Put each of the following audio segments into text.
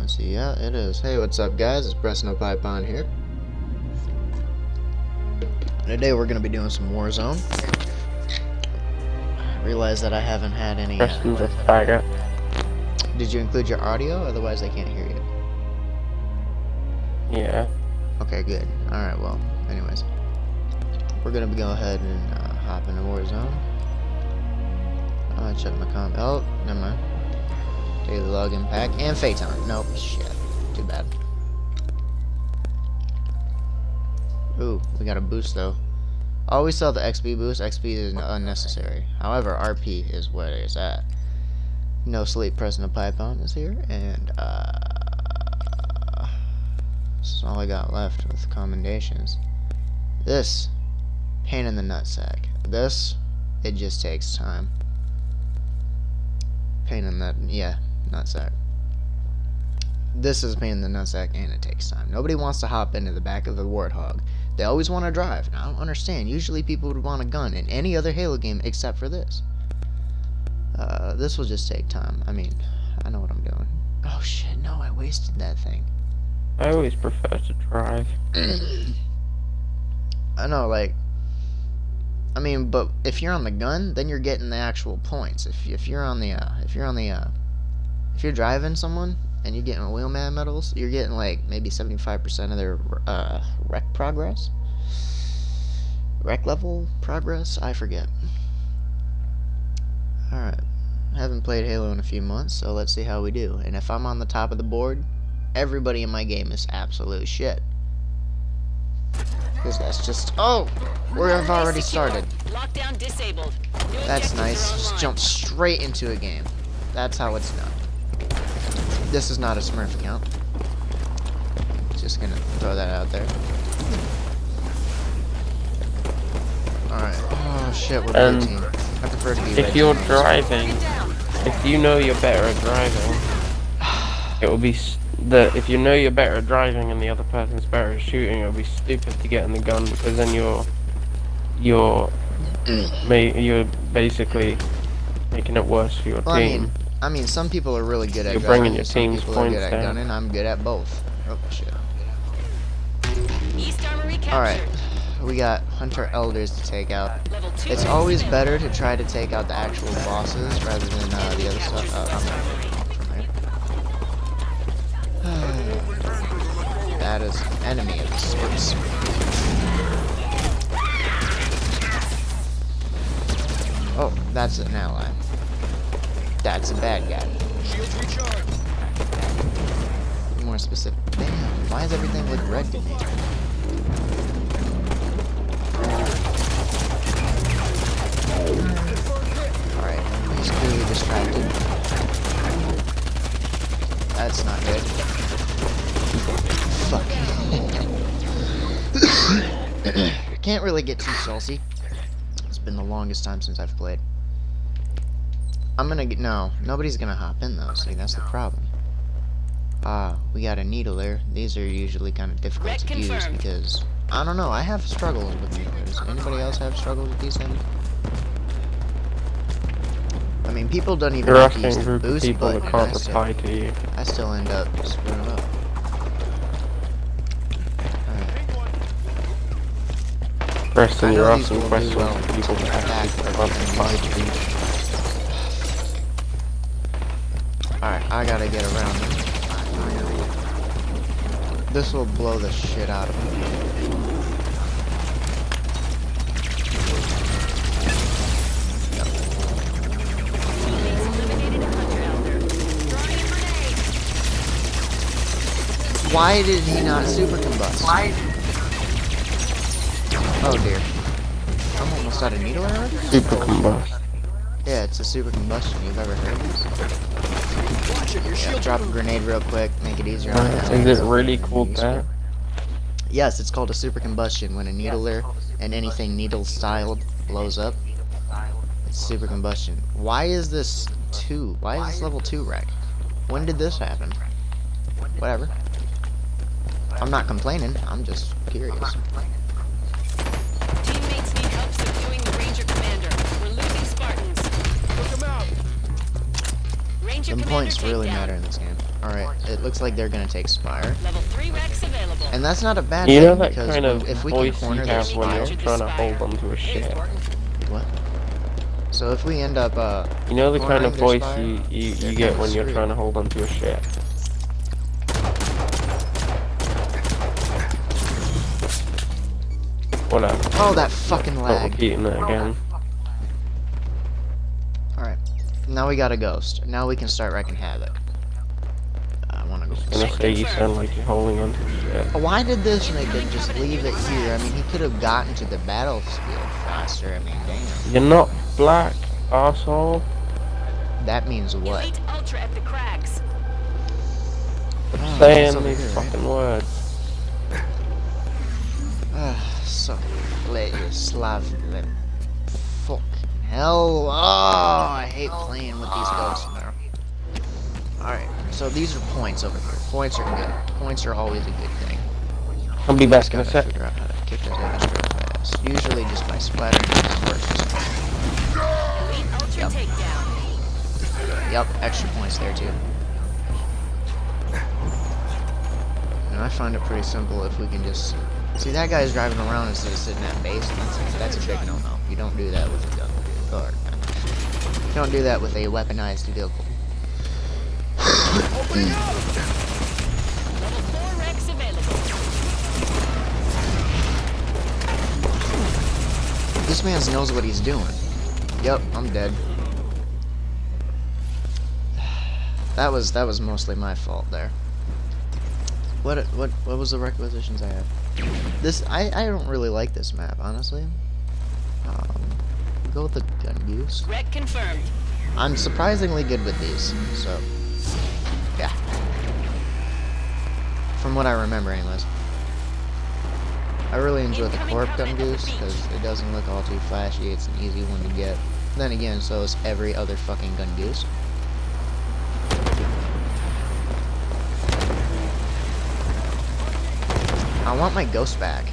Let's see. Yeah, it is. Hey, what's up, guys? It's Breast No Python here. Today we're gonna be doing some Warzone. I realize that I haven't had any. Preston's Uh, a faggot. did you include your audio? Otherwise, I can't hear you. Yeah. Okay, good. All right. Well, anyways, we're gonna go ahead and uh, hop into Warzone. I check my comment. Oh, never mind. Daily login pack and Phaeton. Nope. Shit. Too bad. Ooh, we got a boost though. Always sell the XP boost. XP is unnecessary. However, RP is where it's at. No sleep. Pressing the python is here, and uh, this is all I got left with commendations. This, pain in the nutsack. This, it just takes time. Pain in the yeah nutsack. This is in the nutsack, and it takes time. Nobody wants to hop into the back of the Warthog. They always want to drive. And I don't understand. Usually people would want a gun in any other Halo game except for this. Uh, this will just take time. I mean, I know what I'm doing. Oh shit, no, I wasted that thing. I always prefer to drive. I know, like, I mean, but if you're on the gun, then you're getting the actual points. If if you're on the uh, if you're on the uh, if you're driving someone and you're getting a wheelman medals, you're getting like maybe 75% of their uh, REQ progress, REQ level progress. I forget. All right, haven't played Halo in a few months, so let's see how we do. And if I'm on the top of the board, everybody in my game is absolute shit. Because that's just... Oh! We've already started. Lockdown disabled. That's nice. Just jump straight into a game. That's how it's done. This is not a Smurf account. Just gonna throw that out there. Alright. Oh shit, we're And team. I prefer to be If you're team. driving, if you know you're better at driving, it will be s- the if you know you're better at driving and the other person's better at shooting, it will be stupid to get in the gun because then you're you're mm. ma- you're basically making it worse for your Well, I team. mean, I mean, some people are really good at You're driving, bringing your some team's people are good points at down. gunning. I'm good at both. Oh shit. East Armory captured. Alright. We got Hunter Elders to take out. It's always better to try to take out the actual bosses rather than uh, the other stuff. Uh, I'm from here. that is enemy of sorts. Oh, that's an ally. That's a bad guy. shields Be More specific. Damn, why does everything look red to me? Alright, he's clearly distracted. That's not good. Fuck. Can't really get too saucy. It's been the longest time since I've played. I'm gonna get no. Nobody's gonna hop in though. See, that's the problem. Ah, we got a needle there. These are usually kind of difficult Ret to use because I don't know. I have struggles with needlers. Anybody else have struggles with these things? I mean, people don't even You're have to use asking the group boost people button, that and I can't still, reply to you. I still end up screwing up. Alright. Preston, I you're know these asking will do questions well to people to that attack actually their can't reply enemies. to you. Alright, I gotta get around them. This will blow the shit out of them. Eliminated a hunter elder. Throwing a grenade. Why did he not super combust? Why? Oh dear. I'm almost out of needle arrow? Super combust. Yeah, it's a super combustion. You've ever heard of this? Yeah, drop a grenade real quick, make it easier on the Uh, is it really cool that? Yes, it's called a super combustion when a needler and anything needle styled blows up. It's super combustion. Why is this two? Why is this level two REQ? When did this happen? Whatever. I'm not complaining. I'm just curious. Commander points really takedown. matter in this game. Alright, it looks like they're gonna take Spire. Level 3 REQs available. And that's not a bad You thing know that because kind of if we can voice you corner have those when you're Spire, trying to hold onto a ship. what? So if we end up uh You know the kind of voice their you, you, you get when you're trying to hold onto a ship. Whatever. Oh that fucking Not lag. repeating that again. Now we got a ghost. Now we can start wrecking havoc. I wanna go for gonna say you sound like you're holding onto a ship. Why did this make it just leave it here? I mean, he could have gotten to the battlefield faster. I mean, damn. You're not black, asshole. That means what? Elite Ultra at the cracks. Oh, Saying these here, right? fucking words. Ah, so let you slav them. Hell. Oh, I hate playing with these ghosts now. Alright, so these are points over here. Points are good. Points are always a good thing. I'll be a Gotta sec. figure out how to kick that ass real fast. Usually just by splattering it works just fine. Elite Yep. Yep, extra points there too. And I find it pretty simple if we can just see that guy's driving around instead of sitting at base. That's, that's a big no-no. You don't do that with a gun. You don't do that with a weaponized vehicle. Level 4 REQs. This man knows what he's doing. Yep, I'm dead. That was that was mostly my fault there. What what what was the requisitions I had? This I I don't really like this map honestly. Um, go with the gun goose. REQ confirmed. I'm surprisingly good with these, so yeah. From what I remember, anyways. I really enjoy the Corp Gun covenant at the Goose because it doesn't look all too flashy. It's an easy one to get. Then again, so is every other fucking Gungoose. I want my ghost back.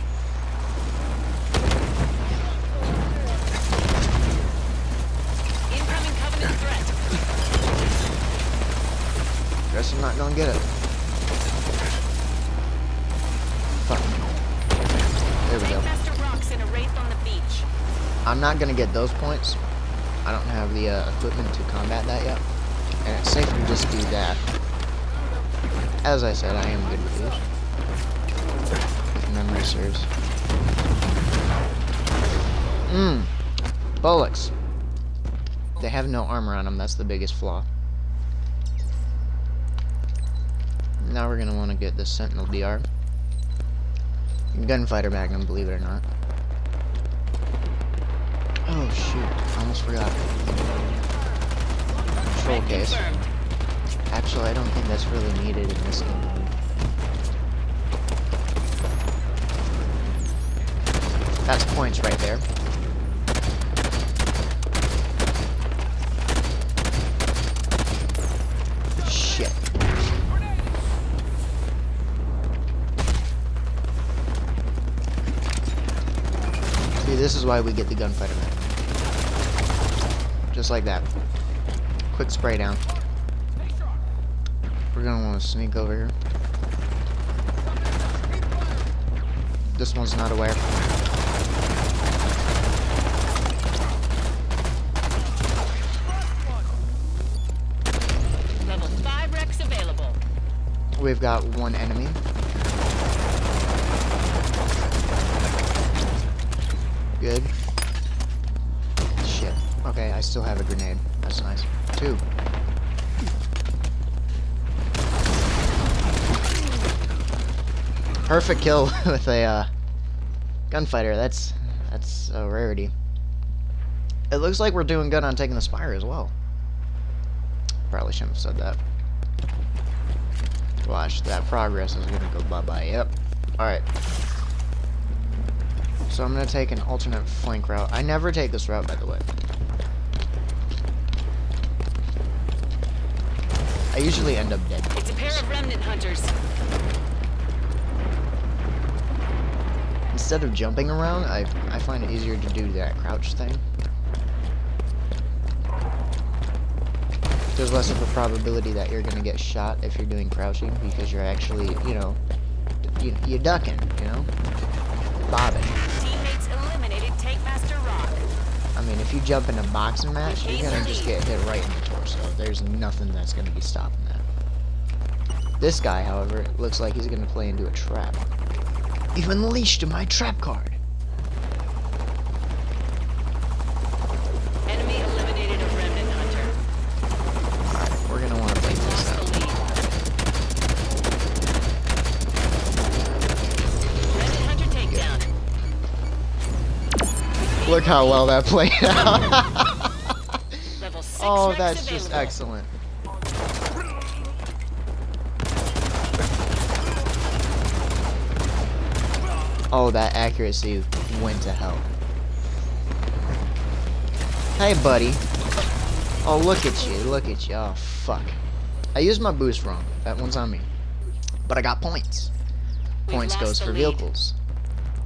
I'm not gonna get it. Fuck. There we go. Master rocks in a wraith on the beach. I'm not gonna get those points. I don't have the uh, equipment to combat that yet. And it's safe to just do that. As I said, I am good with these. If memory serves. Mmm. Bullocks. They have no armor on them, that's the biggest flaw. Now we're gonna want to get the Sentinel BR. Gunfighter Magnum, believe it or not. Oh shoot, I almost forgot. Control case. Actually, I don't think that's really needed in this game. That's points right there. Shit. See, this is why we get the gunfighter man. Just like that. Quick spray down. We're gonna want to sneak over here. This one's not aware. Level 5 REQs available. We've got one enemy. Good. Shit. Okay, I still have a grenade. That's nice. Two. Perfect kill with a uh, gunfighter. That's that's a rarity. It looks like we're doing good on taking the spire as well. Probably shouldn't have said that. Watch, that progress is gonna go bye-bye. Yep. Alright. So I'm gonna take an alternate flank route. I never take this route, by the way. I usually end up dead. It's a pair of remnant hunters. Instead of jumping around, I, I find it easier to do that crouch thing. there's less of a probability that you're gonna get shot if you're doing crouching because you're actually, you know, you, you're ducking, you know, bobbing. Mean, if you jump in a boxing match, you're gonna just get hit right in the torso. There's nothing that's gonna be stopping that. This guy, however, looks like he's gonna play into a trap. You've unleashed my trap card. Look how well that played out. Oh, that's just excellent. Oh, that accuracy went to hell. Hey, buddy. Oh, look at you. Look at you. Oh, fuck. I used my boost wrong. That one's on me. But I got points. Points goes for vehicles.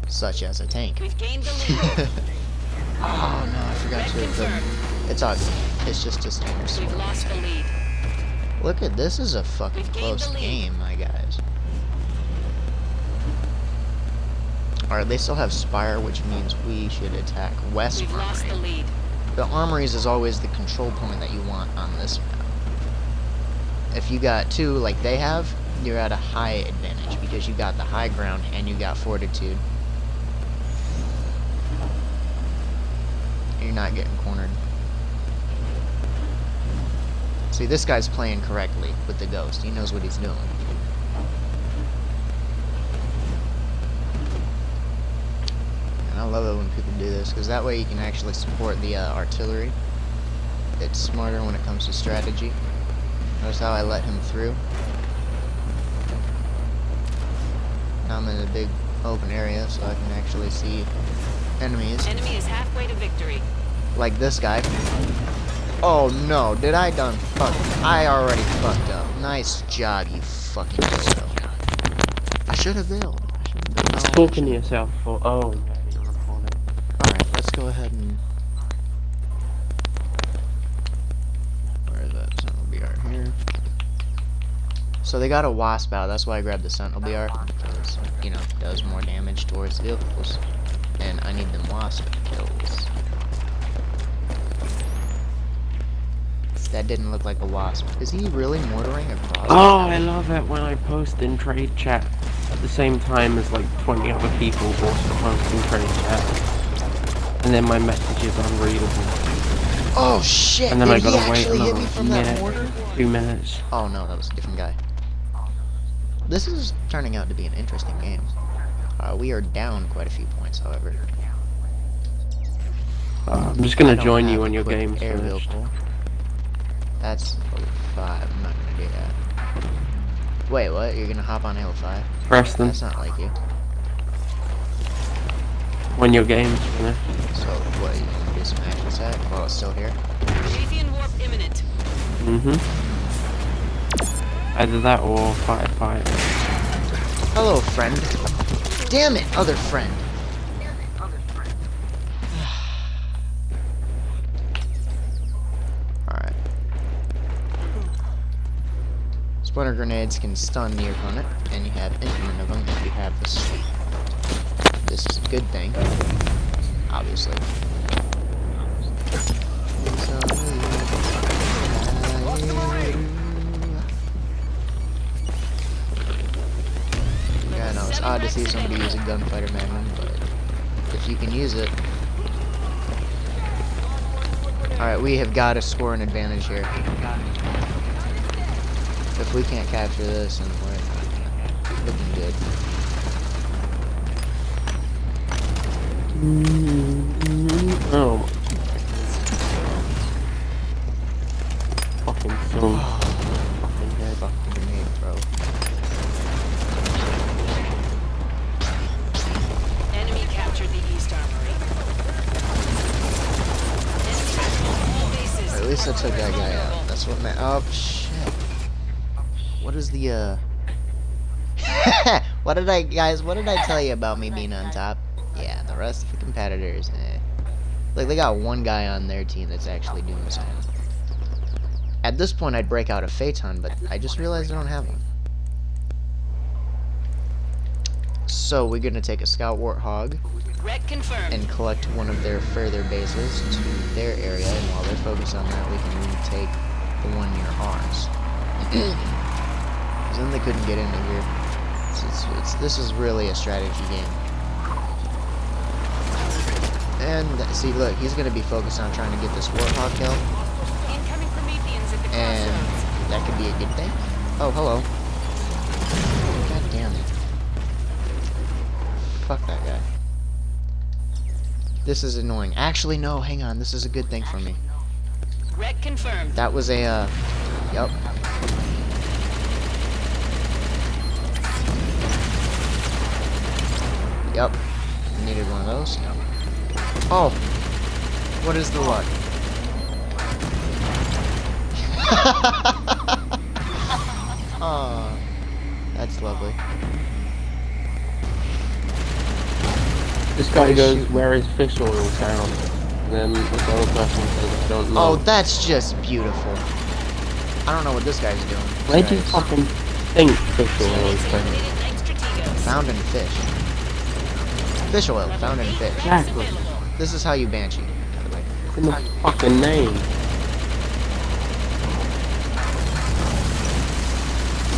Such as a tank. oh, no, I forgot to... It's good. It's just a standard We've sword. lost the lead. Look at this is a fucking close game, my guys. Alright, they still have Spire, which means we should attack West We've lost the lead. The armories is always the control point that you want on this map. If you got two like they have, you're at a high advantage because you got the high ground and you got fortitude. You're not getting cornered. See, this guy's playing correctly with the ghost. He knows what he's doing. And I love it when people do this, because that way you can actually support the uh, artillery. It's smarter when it comes to strategy. Notice how I let him through. Now I'm in a big open area, so I can actually see enemies. Enemy is halfway to victory. Like this guy. Oh no, did I done fuck? I already fucked up. Nice job, you fucking dildo. I should have bailed. I should have bailed. Just talking to yourself for. Oh, no, you're recording. Alright, let's go ahead and... Where is that Sentinel BR? Here. So they got a Wasp out, that's why I grabbed the Sentinel BR. Because, you know, does more damage towards vehicles. And I need them Wasp kills. That didn't look like a Wasp. Is he really mortaring across? Oh, I love it when I post in trade chat at the same time as like 20 other people also post in trade chat. And then my message is unreadable. Oh shit! And then Did I he gotta wait actually hit another me from that mortar? minute, two minutes. Oh no, that was a different guy. This is turning out to be an interesting game. Uh, we are down quite a few points, however. Uh, I'm just gonna join you a your quick game's air finished. vehicle. That's Halo 5. I'm not gonna do that. Wait, what? You're gonna hop on Halo 5? Preston, That's not like you. when your game's finished. So, what? You gonna do some action set while it's still here? Raytheon warp imminent. Mm-hmm. Either that or firefight. Hello, friend. Damn it, other friend. Splinter grenades can stun the opponent, and you have infinite of them if you have this. This is a good thing, obviously. Yeah, I know, it's odd to see somebody use a gunfighter magnum, but if you can use it. Alright, we have got to score an advantage here. If we can't capture this, then we're looking good. Oh. Fucking son. Fucking head, fucking grenade, bro. Enemy captured the East Armory. Enemy controls all bases. Or at least I took that guy out. That's what meant. Oh shit. What is the uh? what did I guys? What did I tell you about me being on top? Yeah, the rest of the competitors. Eh. Like they got one guy on their team that's actually doing something. At this point, I'd break out a Phaeton, but I just realized I don't have one. So we're gonna take a Scout Warthog and collect one of their further bases to their area, and while they're focused on that, we can retake the one near ours. 'Cause then they couldn't get into here. It's, it's, it's, this is really a strategy game. And see, look, he's gonna be focused on trying to get this Warthog kill, Incoming Prometheans at the and that could be a good thing. Oh, hello. God damn it. Fuck that guy. This is annoying. Actually, no, hang on. This is a good thing for me. That was a, uh, yep. Yep. Needed one of those. No. Oh. What is the luck? oh. That's lovely. This guy He's goes, where is fish oil found? Then this other person says, don't know. Oh, that's just beautiful. I don't know what this guy's doing. This Where do you fucking think fish oil is found? Eliminated Knight Strategos. Found in fish. Fish oil, found in fish. Exactly. This is how you banshee. by the way. It's in the fucking name.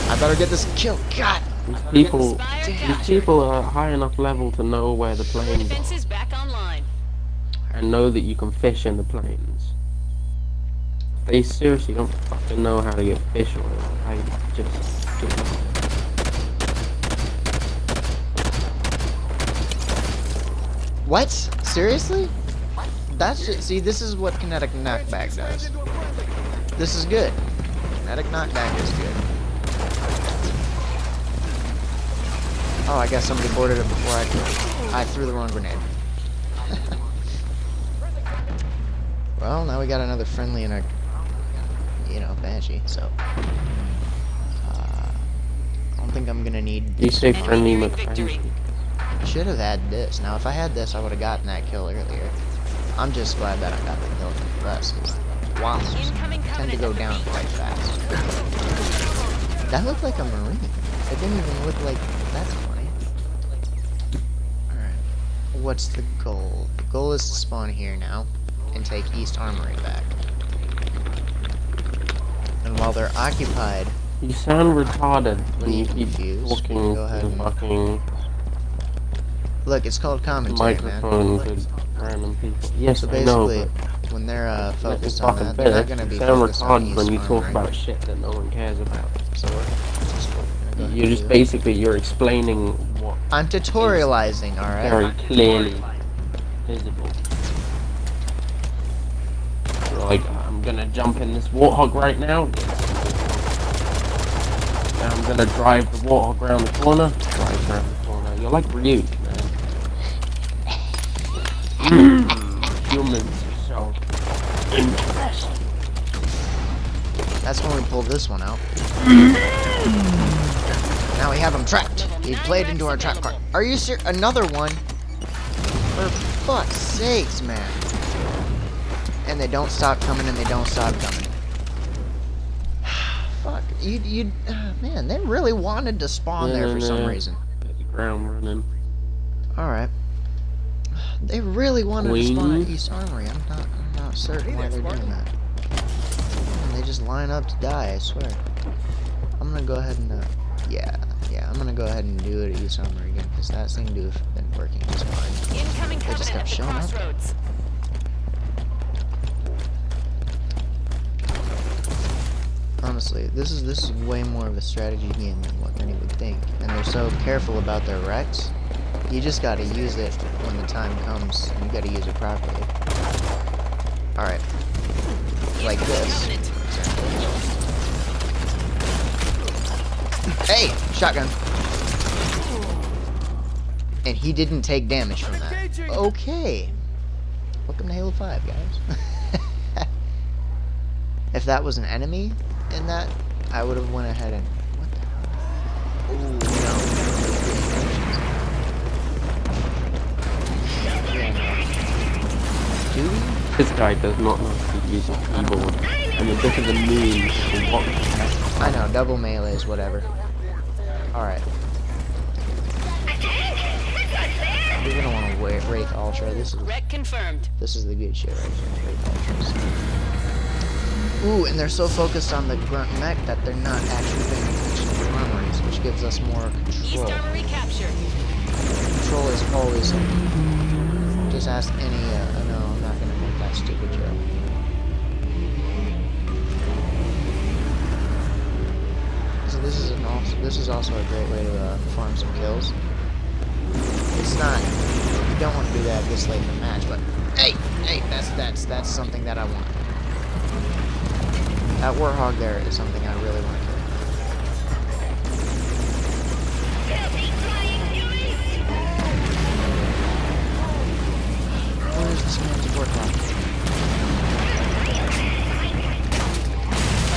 I better get this kill. God. These people, these people are high enough level to know where the plains are Defenses back online. and know that you can fish in the plains. They seriously don't fucking know how to get fish oil. I just, just What? Seriously? That's just, see, this is what kinetic knockback does. This is good. Kinetic knockback is good. Oh, I guess somebody boarded it before I could. I threw the wrong grenade. well, now we got another friendly in our, you know, Banshee, so. Uh, I don't think I'm gonna need you say friendly Enemy victory. Should have had this. Now, if I had this, I would have gotten that kill earlier. I'm just glad that I got the kill from the rest. 'cause Wasps Incoming tend to go down quite fast. That looked like a marine. It didn't even look like. That's funny. Alright. What's the goal? The goal is to spawn here now and take East Armory back. And while they're occupied, You sound retarded when you keep confused. talking Go ahead and- fucking look, it's called commentary, man. microphone to random people. Yes, So know, basically, but when they're uh, focused on that, they're not going to be sound retarded when you talk Armory. about shit that no one cares about. So we're just gonna go ahead You're just basically you're explaining what I'm tutorializing, alright? very clearly visible. Like, I'm gonna jump in this warthog right now. I'm gonna drive the warthog around the corner. Drive around the corner. You're like Ryuk, man. Humans are so impressive. That's when we pulled this one out. now we have him trapped. He played into our trap card. Are you ser- Another one? For fuck's sakes, man. And they don't stop coming and they don't stop coming. Fuck. You, you, uh, man, they really wanted to spawn there for some Yeah. reason. Get the ground running. Alright. They really wanted to spawn at East Armory. I'm not, I'm not certain why they're doing that. And they just line up to die, I swear. I'm gonna go ahead and, uh, yeah, yeah, I'm gonna go ahead and do it at East Armory again, because that seemed to have been working just fine. Incoming They just kept showing up. Honestly, this is this is way more of a strategy game than what many would think. And they're so careful about their REQs. You just gotta use it when the time comes, and you gotta use it properly. Alright. Like this. Hey! Shotgun! And he didn't take damage from that. Okay. Welcome to Halo 5, guys. if that was an enemy in that, I would have went ahead and... What the hell? Ooh, no. Yeah, no. Do we? This guy does not know how to use a keyboard. And the bit of the meme for what I know, double melee is whatever. Alright. You're gonna want to rake ultra. This is REQ confirmed. this is the good shit right here. Rake ultras. Ooh, and they're so focused on the grunt mech that they're not actually paying attention to the armories, which gives us more East control. Armory captured. Control is always in. Just ask any. Uh, no, stupid. So this is an also this is also a great way to uh, farm some kills. It's not you don't want to do that this late in the match, but hey, hey, that's that's that's something that I want. That warthog there is something I really want to kill. Where is this man's warthog?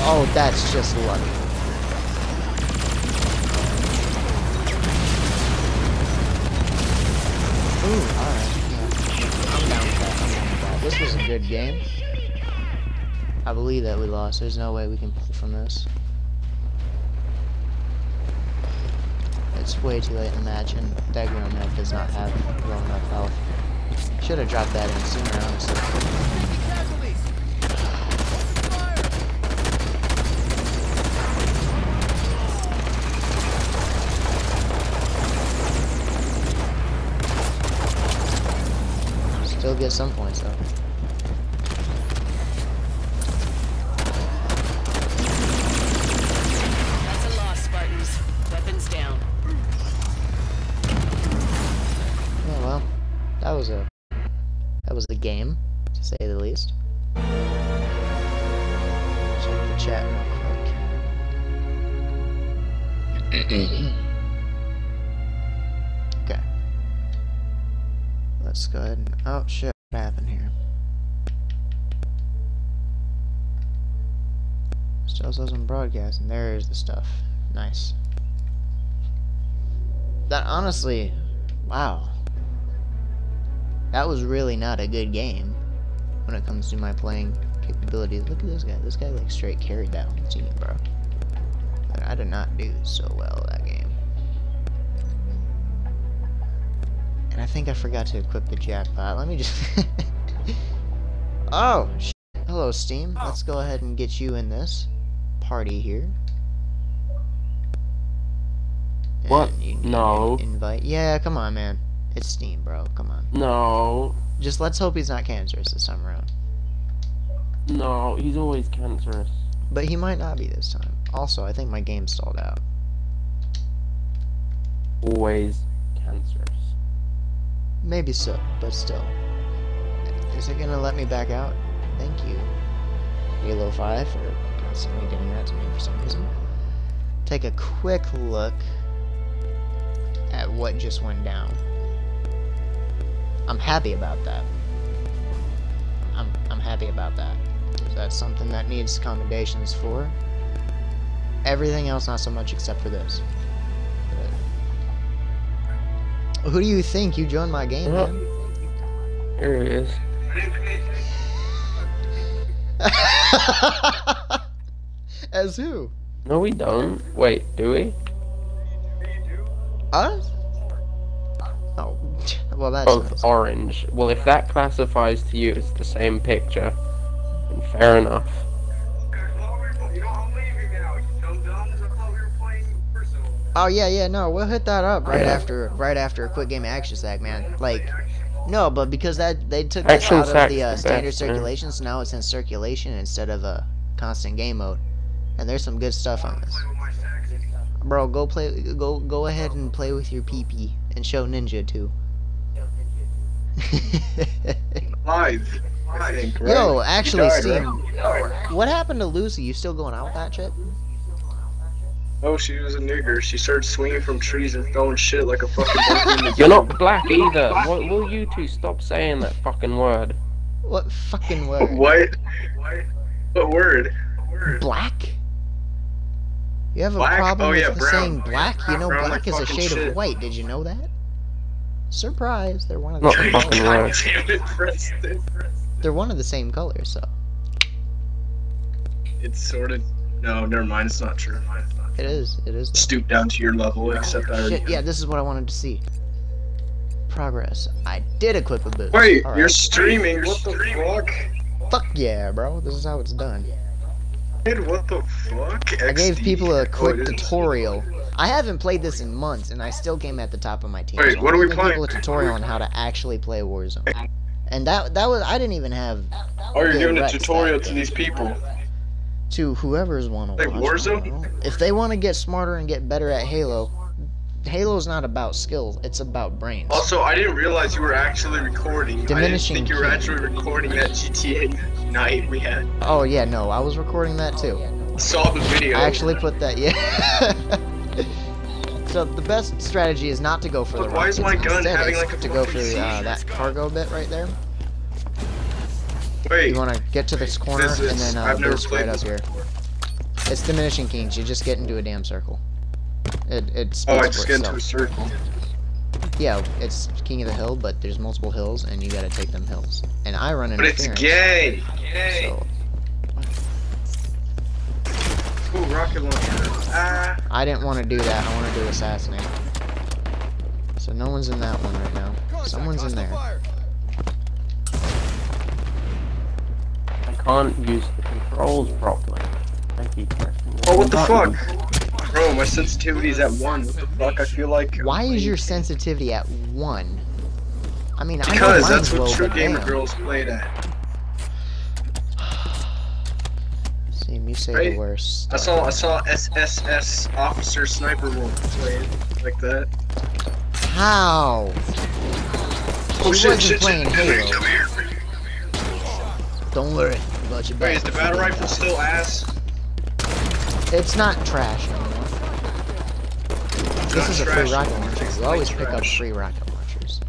Oh, that's just lucky. Ooh, alright. I'm down with that. I'm down with that. This was a good game. I believe that we lost. There's no way we can pull from this. It's way too late in the match, and that Gromhead does not have low enough health. Should have dropped that in sooner, honestly. Get some points Says I'm. There's the stuff. Nice. That honestly, wow. That was really not a good game when it comes to my playing capabilities. Look at this guy. This guy like straight carried that whole team, bro. I did not do so well that game. And I think I forgot to equip the jackpot. Let me just. oh, hello Steam. Let's go ahead and get you in this party here. What? And you need No. Invite. Yeah, come on, man. It's Steam, bro. Come on. No, Just let's hope he's not cancerous this time around. no, he's always cancerous. But he might not be this time. Also, I think my game stalled out. Always cancerous. Maybe so, but still. Is it gonna let me back out? Thank you. Halo 5 for constantly doing that to me for some reason. Take a quick look at what just went down. I'm happy about that. I'm I'm happy about that. That's something that needs commendations for. Everything else not so much except for this. But- Who do you think? You joined my game, Huh? man. Here he is. As who? No, we don't. Wait, do we? Us? Oh, well that's Both nice. orange. Well, if that classifies to you as the same picture, then fair enough. Oh yeah, yeah, no, we'll hit that up right Yeah. after, right after a quick game of Action Sack, man. Like, no, but because that they took this out of the uh, standard best, circulation, so now it's in circulation instead of a constant game mode. And there's some good stuff on this, bro. Go play, go go ahead and play with your PP and show Ninja too. Live. I think, right? Yo, actually, died, Steam, right? what happened to Lucy? You still going out with that chick? Oh, she was a nigger. She started swinging from trees and throwing shit like a fucking monkey in the You're not black either. Will, will you two stop saying that fucking word? What fucking word? What? What word? Black? You have a Black? Oh, problem Oh, with yeah, the brown. saying black? You know Brown black like is a shade shit. of white. Did you know that? Surprise! They're one of the Not same fucking colors. word. Damn it, Preston. they're one of the same color, so It's sort of. No, never mind. It's not true. It's not it is. It is. though. Stoop down to your level, except I already. Shit, yeah, this is what I wanted to see. Progress. I did equip a boost. Wait, All you're right. streaming. What the fuck? Fuck yeah, bro. This is how it's done. Dude, what the fuck? I gave people a Oh, quick is. tutorial. I haven't played this in months, and I still came at the top of my team. Wait, so what I'm are we people a tutorial on how to actually play Warzone. And that that was I didn't even have Oh, you're giving a tutorial to these people. to whoever's want to Like watch. Warzone? If they want to get smarter and get better at Halo, Halo's not about skills; it's about brains. Also, I didn't realize you were actually recording. Diminishing I didn't think you were actually recording that GTA night we had. Oh yeah, no, I was recording that too. Saw the video. I actually put that. Yeah. so the best strategy is not to go for Look, the why is my gun Instead, having, like, a to go for fucking uh, that cargo bit right there. Wait. You want to get to this corner This and then uh, I've never boost right played up this here. It's diminishing kings. You just get into a damn circle. It it Oh, I for just get into a circle. Yeah, it's king of the hill, but there's multiple hills, and you gotta take them hills. And I run into. But it's interference. gay. Gay. So Ooh, rocket launcher. Ah. I didn't want to do that. I want to do assassinate. So no one's in that one right now. Someone's in there. I can't use the controls properly. Thank you, pressing Oh, what the wrong fuck? Bro, my sensitivity is at one. What the fuck? I feel like. Why is your sensitivity at one? I mean, I know Because mine's that's what low, true gamer damn. girls played at. Seem you say Right? the worst. I saw I saw SSS Officer Sniper Wolf playing like that. How? Oh She shit, wasn't shit, playing shit. Come here, Halo. come here. Don't worry about your Wait, is the battle rifle still ass? It's not trash. This is a free rocket launcher. it's You always pick up free rocket launchers.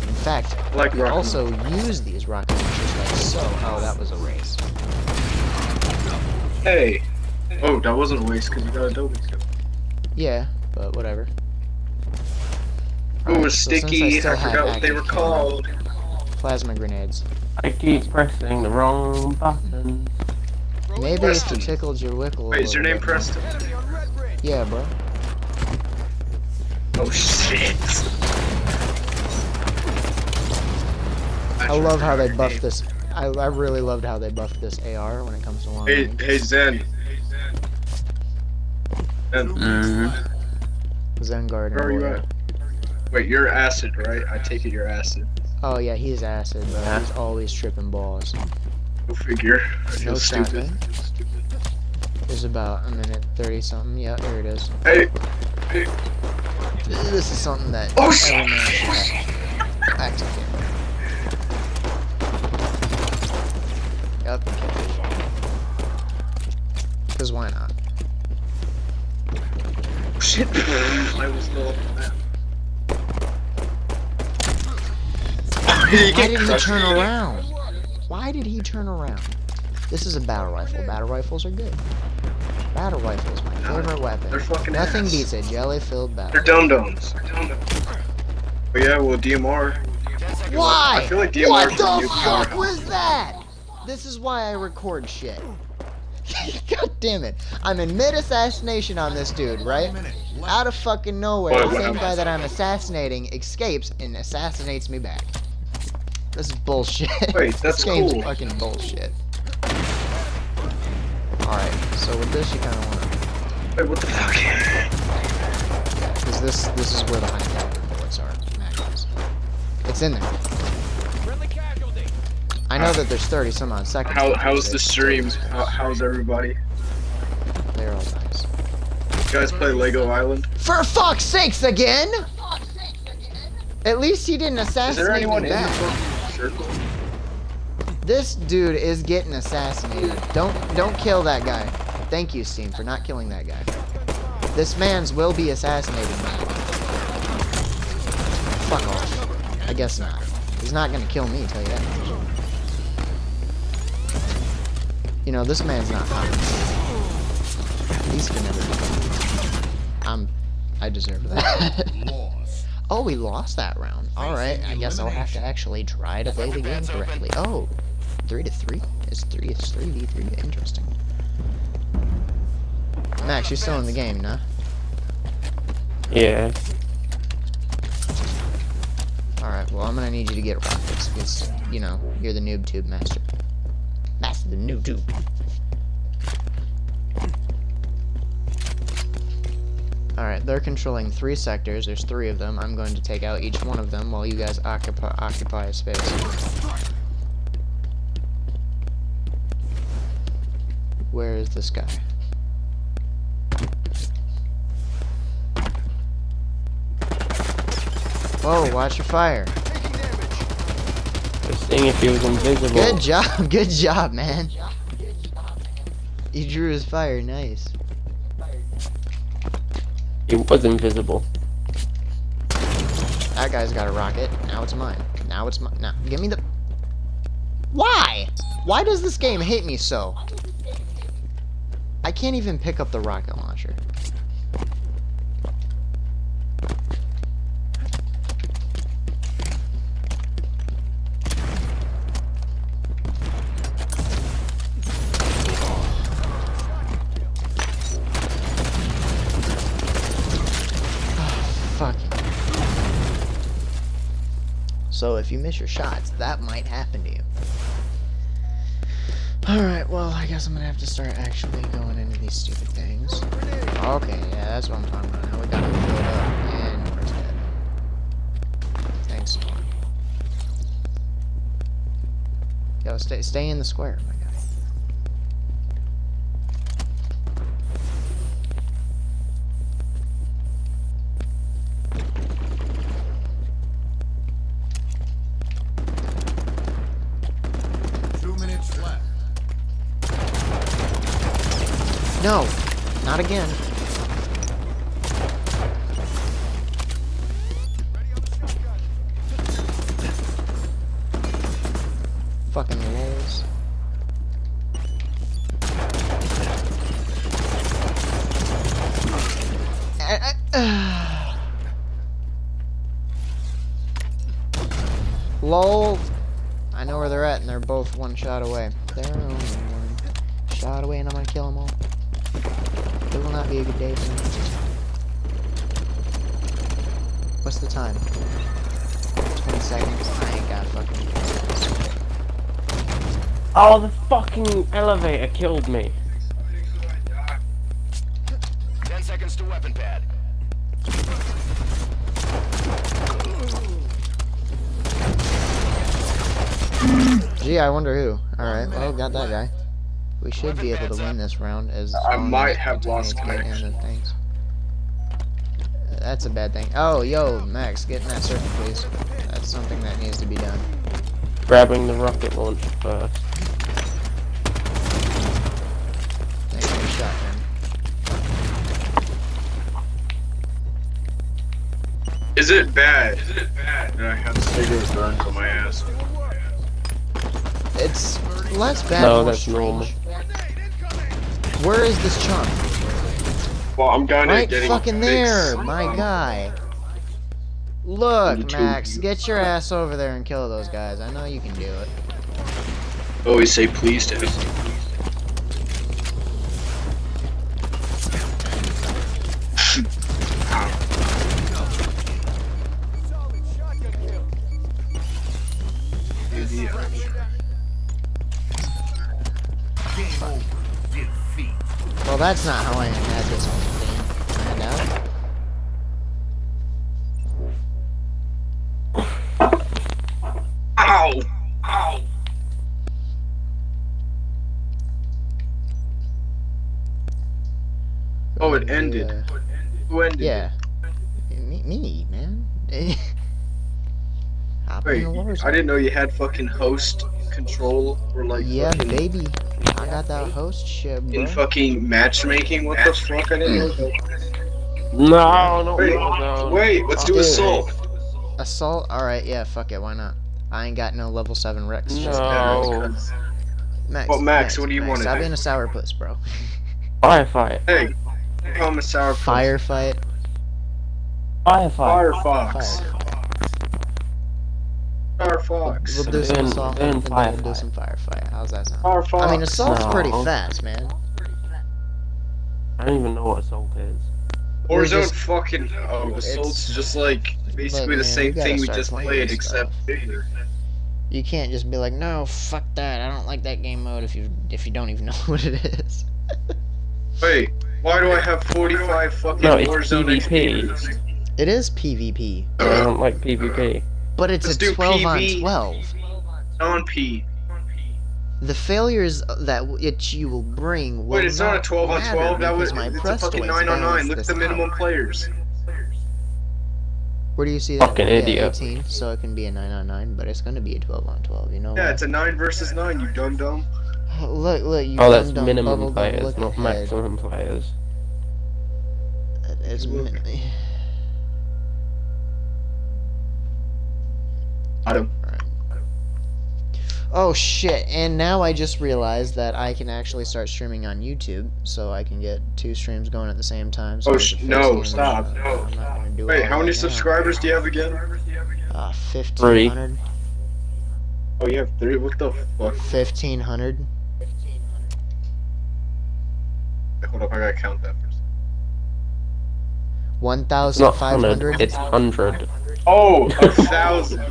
In fact, I like you also use these rocket launchers like so. Oh, that was a race. Hey. Oh, that wasn't a waste because you got a double kill. Yeah, but whatever. It Alright, was so since sticky. I, still forgot what they were called. Plasma grenades. I keep pressing the wrong button. Maybe if Preston. you tickled your wickle. a Wait, is your name bit. Preston? Yeah, bro. Oh shit. I love how they buffed this. I, I really loved how they buffed this AR when it comes to long Hey, range. hey Zen. Zen, Mm-hmm. Zenguard and where are you at? Wait, you're acid, right? I take it you're acid. Oh yeah, he's acid, bro. Yeah. He's always tripping balls. Go figure. I feel No stupid. shotgun. There's about a minute thirty something. Yeah, there it is. Hey, hey. This is something that Oh, every shit. man oh, should have. Active camera. Yep. Because why not? Oh, shit. I was still up that. Why did he turn around? Why did he turn around? This is a battle rifle. Battle rifles are good. Battle rifles, favorite weapon. They're fucking Nothing ass. beats a jelly-filled battle. They're dum dums. They're dum dums. But yeah, well, DMR. Why? I feel like DMR what the fuck was that? This is why I record shit. God damn it. I'm in mid-assassination on this dude, right? Out of fucking nowhere, What, the same guy that I'm assassinating escapes and assassinates me back. This is bullshit. Wait, that's this game's cool. fucking bullshit. Alright, so with this you kinda wanna Wait, what the fuck? because this this is where the high caliber bullets are. It's in there. I know that there's 30 some odd seconds. How how's the stream? How, how's everybody? They're all nice. You guys play Lego Island? For fuck's sakes again! At least he didn't assassinate Is there assassinate anyone me in the fucking circle? This dude is getting assassinated. Don't don't kill that guy. Thank you, Steam, for not killing that guy. This man's will be assassinated. Fuck off. I guess not. He's not gonna kill me, tell you that. You know, this man's not hot. These can never. I'm I deserve that. Oh, we lost that round. Alright, I guess I'll have to actually try to play the game correctly. Oh, three to three? It's three, it's three v three. Interesting. Max, you're still in the game, nah? Yeah. Alright, well, I'm gonna need you to get rockets, because, you know, you're the noob tube master. Master the noob tube. Alright, they're controlling three sectors. There's three of them. I'm going to take out each one of them while you guys occupy, occupy a space. Where is this guy? Whoa, watch your fire. Just seeing if he was invisible. Good job, good job, man. He drew his fire, nice. He was invisible. That guy's got a rocket. Now it's mine. Now it's mine. Now, give me the. Why? Why does this game hate me so? I can't even pick up the rocket launcher. So if you miss your shots, that might happen to you. Alright, well, I guess I'm gonna have to start actually going into these stupid things. Okay, yeah, that's what I'm talking about. Now we got to build up, and we're dead. Thanks. Yo, stay, stay in the square, shot away. They're only one shot away, and I'm gonna kill them all. It will not be a good day for me. What's the time? 20 seconds. I ain't got fucking. Oh, the fucking elevator killed me. Ten seconds to weapon pad. Gee, I wonder who. Alright, well, got that guy. We should be able to win this round as I might have lost to get in connection. things. That's a bad thing. Oh, yo, Max, get in that circle, please. That's something that needs to be done. Grabbing the rocket launcher first. Thanks for the. Is it bad? Is it bad that I have cigarettes burned on my ass? It's less bad, No, that's strange. normal. Where is this chunk? Well, I'm kind of Right getting fucking fixed. there, my guy. Look, YouTube. Max, get your ass over there and kill those guys. I know you can do it. Always say please to him. That's not how I had this whole thing planned out. Ow! Ow! Oh, it ended. Uh, Who ended? yeah. Me, me man. Wait, I didn't know you had fucking host control or like Yeah, fucking baby. I got that host shit, bro. in fucking matchmaking. What the fuck? I didn't know that. No, not Wait, Warzone. wait, let's do Dude. assault. Assault? Alright, yeah, fuck it, why not? I ain't got no level 7 REQs. just- No. Max, Well, Max, what do you wanna do? Stop do? being a sourpuss, bro. Firefight. Hey, I'm a sour. Firefight. Firefight. Firefox. Firefox. We'll do some assault doing and then we'll do some firefight. How's that sound? Firefox. I mean, assault's pretty fast, man. I don't even know what assault is. We're Warzone just- fucking. Oh, Assault's just like basically man, the same we thing we just played, except bigger. You can't just be like, no, fuck that. I don't like that game mode if you if you don't even know what it is. Wait, why do I have 45 fucking No, it's Warzone PvP. XP? It is PvP, I don't like PvP. but it's Let's a do 12 on 12. Non P. The failures that it you will bring will Wait, it's not a 12 on matter 12. That was my it's a fucking 9 on 9. Look at the minimum out. players. Where do you see that? Fucking Yeah, idiot. 18, so it can be a 9 on 9, but it's gonna be a 12 on 12. You know. Yeah, what? it's a 9 versus 9. You dumb dumb. Look, look. You Oh, that's dumb-dumb minimum bubblegum players, looking not head. maximum players. It's Look. min- Adam. Oh shit! And now I just realized that I can actually start streaming on YouTube, so I can get two streams going at the same time. So Oh, there's sh- no, stop, game, no. but I'm not gonna do Wait, how many now. subscribers do you have again? Uh, fifteen hundred. Oh, you have three? What the fuck? Fifteen hundred. Wait, Hold up, I gotta count that first. One It's thousand not five hundred, hundred. it's hundred. Oh, thousand.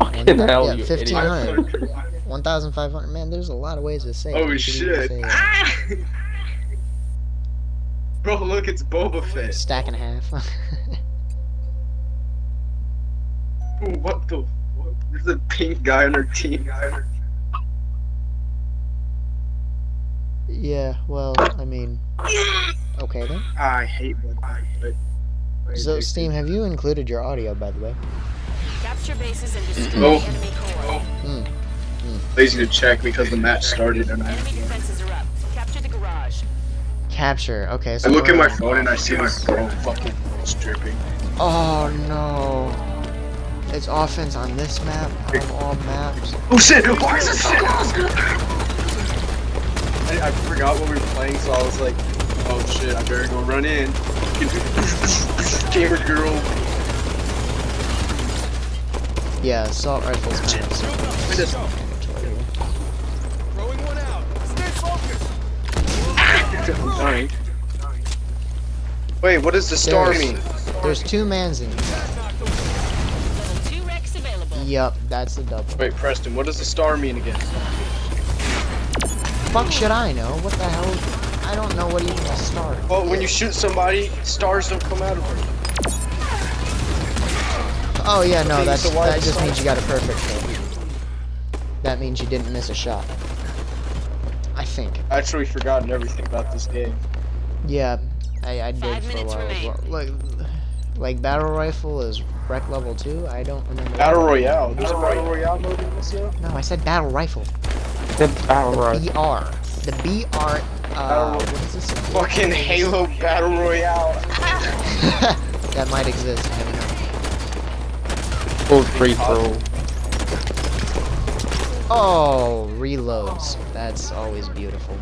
Fucking hell, yeah, you 1500. idiot. One thousand five hundred. Man, there's a lot of ways to say. it. Oh You shit. say, uh, Ah! Bro, look, it's Boba Fett. stack and a half. Ooh, what the? What? There's a pink guy on our team. yeah. Well, I mean. Okay then. I hate Boba Fett. I So, Steam, have you included your audio, by the way? Capture bases and destroy Oh. enemy core. Hmm. Lazy to check because the match started and I. Enemy defenses are up. Capture the garage. Capture. Okay. So I look at my phone and I see my girl fucking stripping. Oh no. It's offense on this map, out of all maps. Oh shit! Why is it so close? I, I forgot what we were playing, so I was like, oh shit, I better go run in. Gamer girl. Yeah, assault rifles kind of suck. I just- Throwing one out. Stay focused. Dying. Wait, what does the star There's- mean? There's two mans in here. Level 2 REQs available. Yup, that's the double. Wait, Preston, what does the star mean again? Fuck should I know? What the hell? I don't know what even a star. Well, when you shoot somebody, stars don't come out of them. Oh yeah, no, that's so that just means you got a perfect hit. That means you didn't miss a shot. I think. I actually forgotten everything about this game. Yeah, I, I did for a while as well. Like, like battle rifle is REQ level two. I don't remember. Battle Royale. There's a Battle Royale mode in this yet? No, I said battle rifle. The battle right. BR. The BR. Uh, what is this? Fucking Halo Battle Royale. that might exist. I. Full free for all. Oh, reloads. That's always beautiful.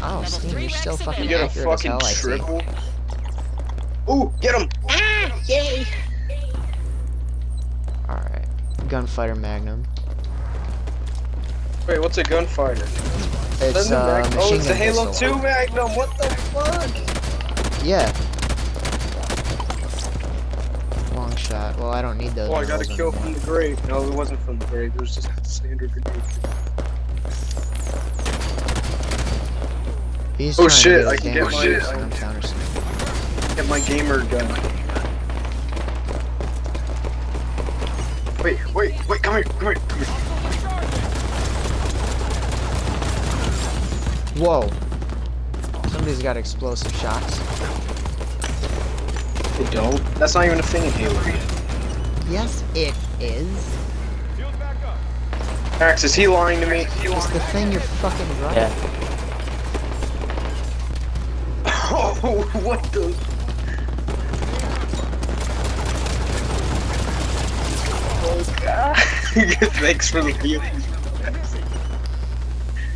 Oh, Level Steam, three you're still REQs fucking You get a as fucking hell, I see. triple. Ooh, get him! Ah, Yay. Alright. Gunfighter Magnum. Wait, what's a gunfighter? It's uh, machine oh, it's a Halo pistol. 2 Magnum. What the fuck? Yeah. Long. Well, I don't need those. Oh, I got a kill from the grave. No, it wasn't from the grave. It was just a standard grenade. He's Oh, shit, I can get my- shots, I'm counter-sniping. Get my gamer gun. Wait, wait, wait, come here, come here, come here. Whoa. Somebody's got explosive shots. They don't? That's not even a thing in Halo yet. Yes, it is. Shield. Max, is he lying to me? It's the thing you're fucking driving. Yeah. Oh, what the? Oh god. Thanks for the view.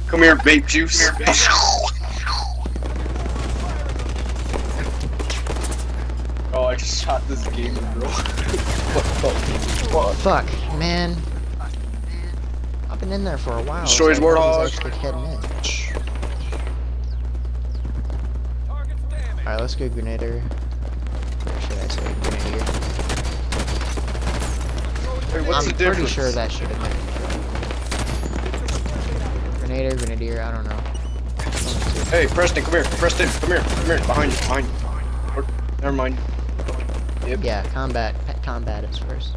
Come here, vape juice. Oh, I just shot this gamer girl. Fuck, man. I've been in there for a while. Destroys so Warthog. actually heading in. Target's damaged. Alright, let's go Grenadier. Or should I say Grenadier? Wait, what's the difference? I'm the difference? pretty sure that should have been Grenadier, Grenadier, I don't know. One of the two. Hey, Preston, come here. Preston, come here. Come here. Behind you. Behind you. Or- Never mind. Yep. Yeah, combat. Pet combat is first.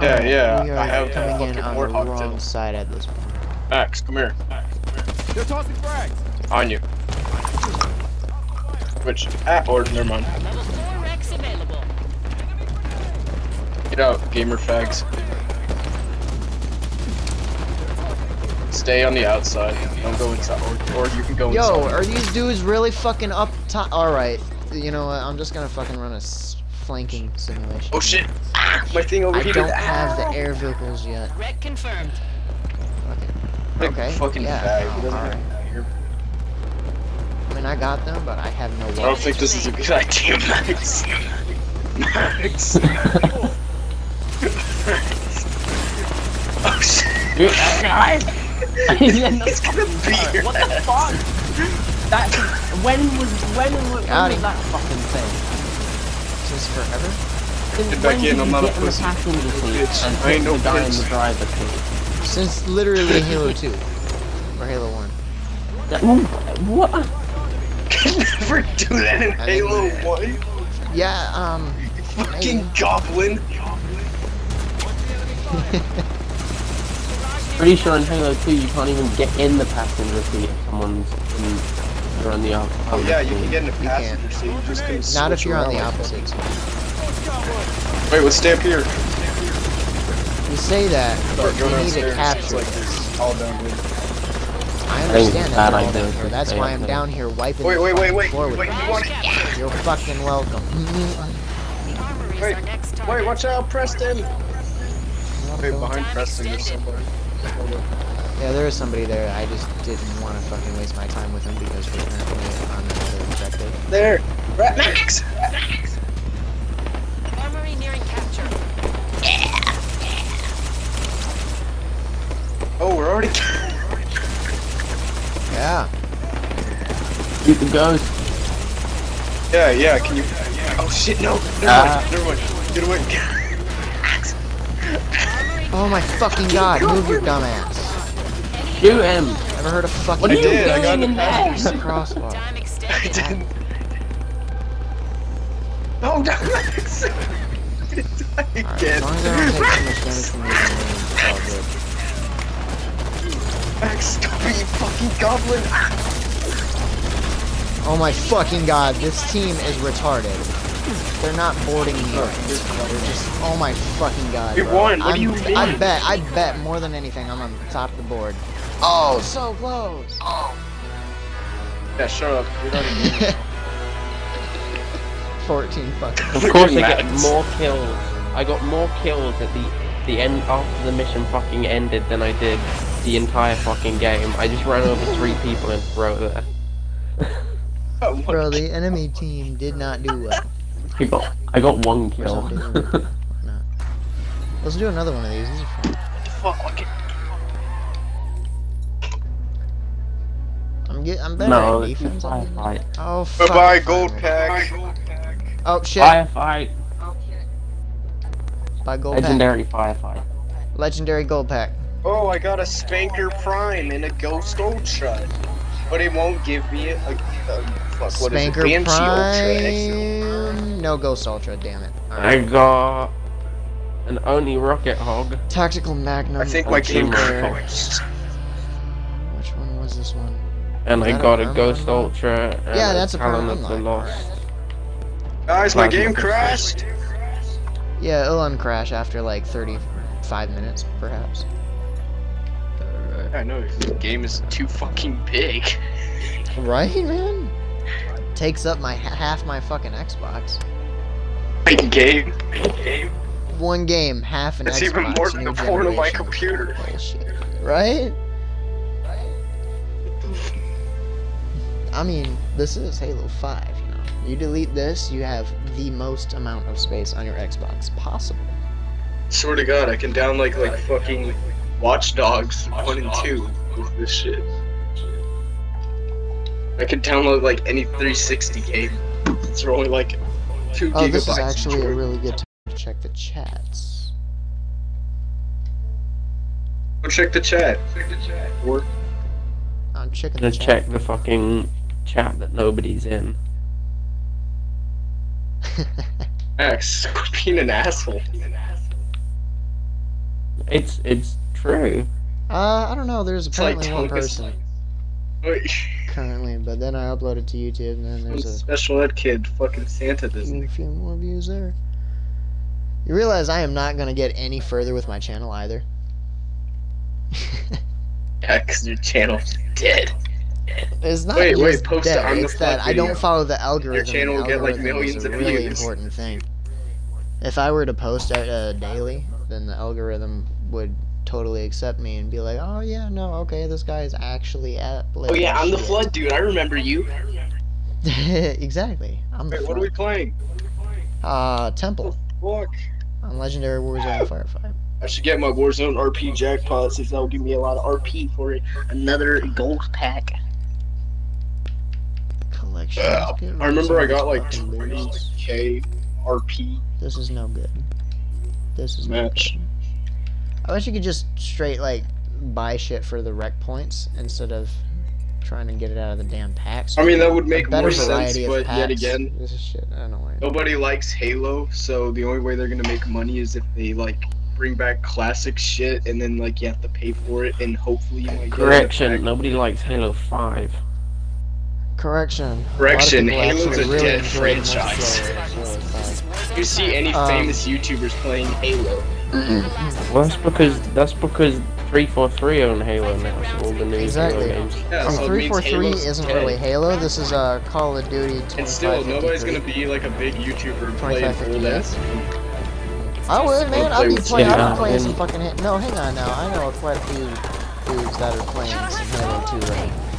Yeah, Alright, yeah, We are I have coming in on the wrong too. side at this point. Max, come here. They're tossing frags. On you. Which? Ah, or never mind. Level 4 REQs available. Get out, gamer fags. Stay on the outside. Don't go inside. Or, or you can go Yo, inside. Yo, are these dudes really fucking up top? Alright, you know what? I'm just gonna fucking run a s- flanking simulation. Oh shit! Ah, my thing I don't have the air vehicles yet. Wreck confirmed. Big Okay, Fucking yeah, fag. Alright. I mean, I got them, but I have no I don't think this is a good idea, Max. Max. oh shit! Dude, that. He's It's gonna be your What the fuck? That when was when was, when was that fucking thing? Is forever? Since Get back when in, did I'm you not a get in the pussy. passenger seat Bitch, I put ain't no the guy in bitch. driver seat? Since literally Halo 2. Or Halo 1. That, what? Never do that in I Halo 1. Yeah, um. Fucking goblin. Pretty sure in Halo 2 you can't even get in the passenger seat if someone's in, you're on the other Oh yeah, you can get in the passenger can't. seat. You just can Not if you're on the opposite side. Wait, let's stay up here. You say that, but you need downstairs, to capture like this, all down here. I understand it's that. bad you're all idea down here. That's why I'm down here wiping Wait, the wait, wait, wait, floor with wait, you want it? You're fucking welcome. The Wait, next Wait, watch out, Preston. Wait, behind Preston there's somebody. Yeah, there is somebody there. I just didn't want to fucking waste my time with him because we're currently on another objective. There. Rat Max. Armory nearing capture. Yeah. Oh, we're already. Yeah. Shoot the ghost. Yeah, yeah. Can you? Oh shit! No. Never Ah. mind. Never mind. Get away. Oh my fucking god, move your dumb ass. Shoot him. Ever heard of fucking What are you did. I doing got the in there? passenger seat. crossbar? I didn't. Oh no, Max. Alright, as Again. long as I don't take too much damage from these it's all good. Max, stop it, you fucking goblin. Ah. Oh my fucking god, this team is retarded. They're not boarding me. Oh, They're just, oh my fucking god. We won, what do I'm- you mean? I bet, I bet more than anything I'm on top of the board. Oh, so close. Oh. Yeah, shut up. You're not even. 14 fucking. Of course I get more kills. I got more kills at the the end after the mission fucking ended than I did the entire fucking game. I just ran over three people in a row there. Oh Bro, the enemy team did not do well. I got I got one kill. some reason. Why not? Let's do another one of these. These are fun. fuck? I'm get, I'm better no, at it's defense. a I'll be- firefight. Oh, Bye fuck. bye, fine, gold pack. Oh shit. Firefight. By gold pack. Legendary firefight. Legendary gold pack. Oh, I got a SPNKr Prime and a Ghost Ultra. But it won't give me a, a, a fuck, what is it? SPNKr BMC Ultra. Prime. No Ghost Ultra, damn it. I got an only rocket hog. Tactical Magnum. I think my Ultra game rare. crashed. And I Is that got a a Ghost unlock? Ultra. And Yeah, that's a Talon perma of the Lost. Guys, my game crashed. Yeah, it'll uncrash after like 35 minutes, perhaps. I know, this game is too fucking big. Right, man? Takes up my half my fucking Xbox. Big game. game. One game, half an That's Xbox. even more than new a porn of my computer. Bullshit. Right? I mean, this is Halo 5, you know. You delete this, you have the most amount of space on your Xbox possible. Swear to God, I can down like like fucking Watch Dogs one and two with this shit. I can download like any 360 game. It's only like two Oh, gigabytes. this is actually a really good time to check the chats. Go check the chat. Or I'm checking To the chat. check the fucking chat that nobody's in. Max, quit being an asshole. It's it's true. uh, I don't know. There's It's like apparently one person currently, but then I uploaded to YouTube, and then some there's a special ed kid, fucking Santa doesn't. a few more views there. You realize I am not gonna get any further with my channel either. Yeah, cause your channel's dead. It's not Wait, wait, post it that, the it's that I don't follow the algorithm. Your channel The will get, like, millions of really views. important thing. If I were to post it uh, daily, then the algorithm would totally accept me and be like, "Oh yeah, no, okay, this guy is actually at." Oh yeah, I'm the flood dude. I remember you. exactly. I'm the Wait, what are we playing? Uh, Temple Fuck. on Legendary Warzone Firefight. I should get my Warzone RP jackpot since that will give me a lot of RP for. Another gold pack. Collection. Uh, I remember I got like 20k RP. This is no good. This is Match. No good. I wish you could just straight like buy shit for the REQ points instead of trying to get it out of the damn packs. I mean, that would make more sense, variety of but yet again, this is shit. I don't know. nobody likes Halo, so the only way they're gonna make money is if they like bring back classic shit, and then like you have to pay for it, and hopefully you might get it Correction, back. nobody likes Halo 5. Correction. Correction, A lot Halo's actually a dead franchise. slower Halo 5. You see any Um, famous YouTubers playing Halo? Well, that's because that's because 343 own Halo now, so all the new Exactly. Halo games. Yeah, so 343 isn't dead. really Halo. This is uh, Call of Duty And still, nobody's gonna be like a big YouTuber playing 25, old ass. I would, man. I'd be with playing. I'd be playing some fucking. Ha- no, hang on now. I know quite a few dudes that are playing some Halo 2 right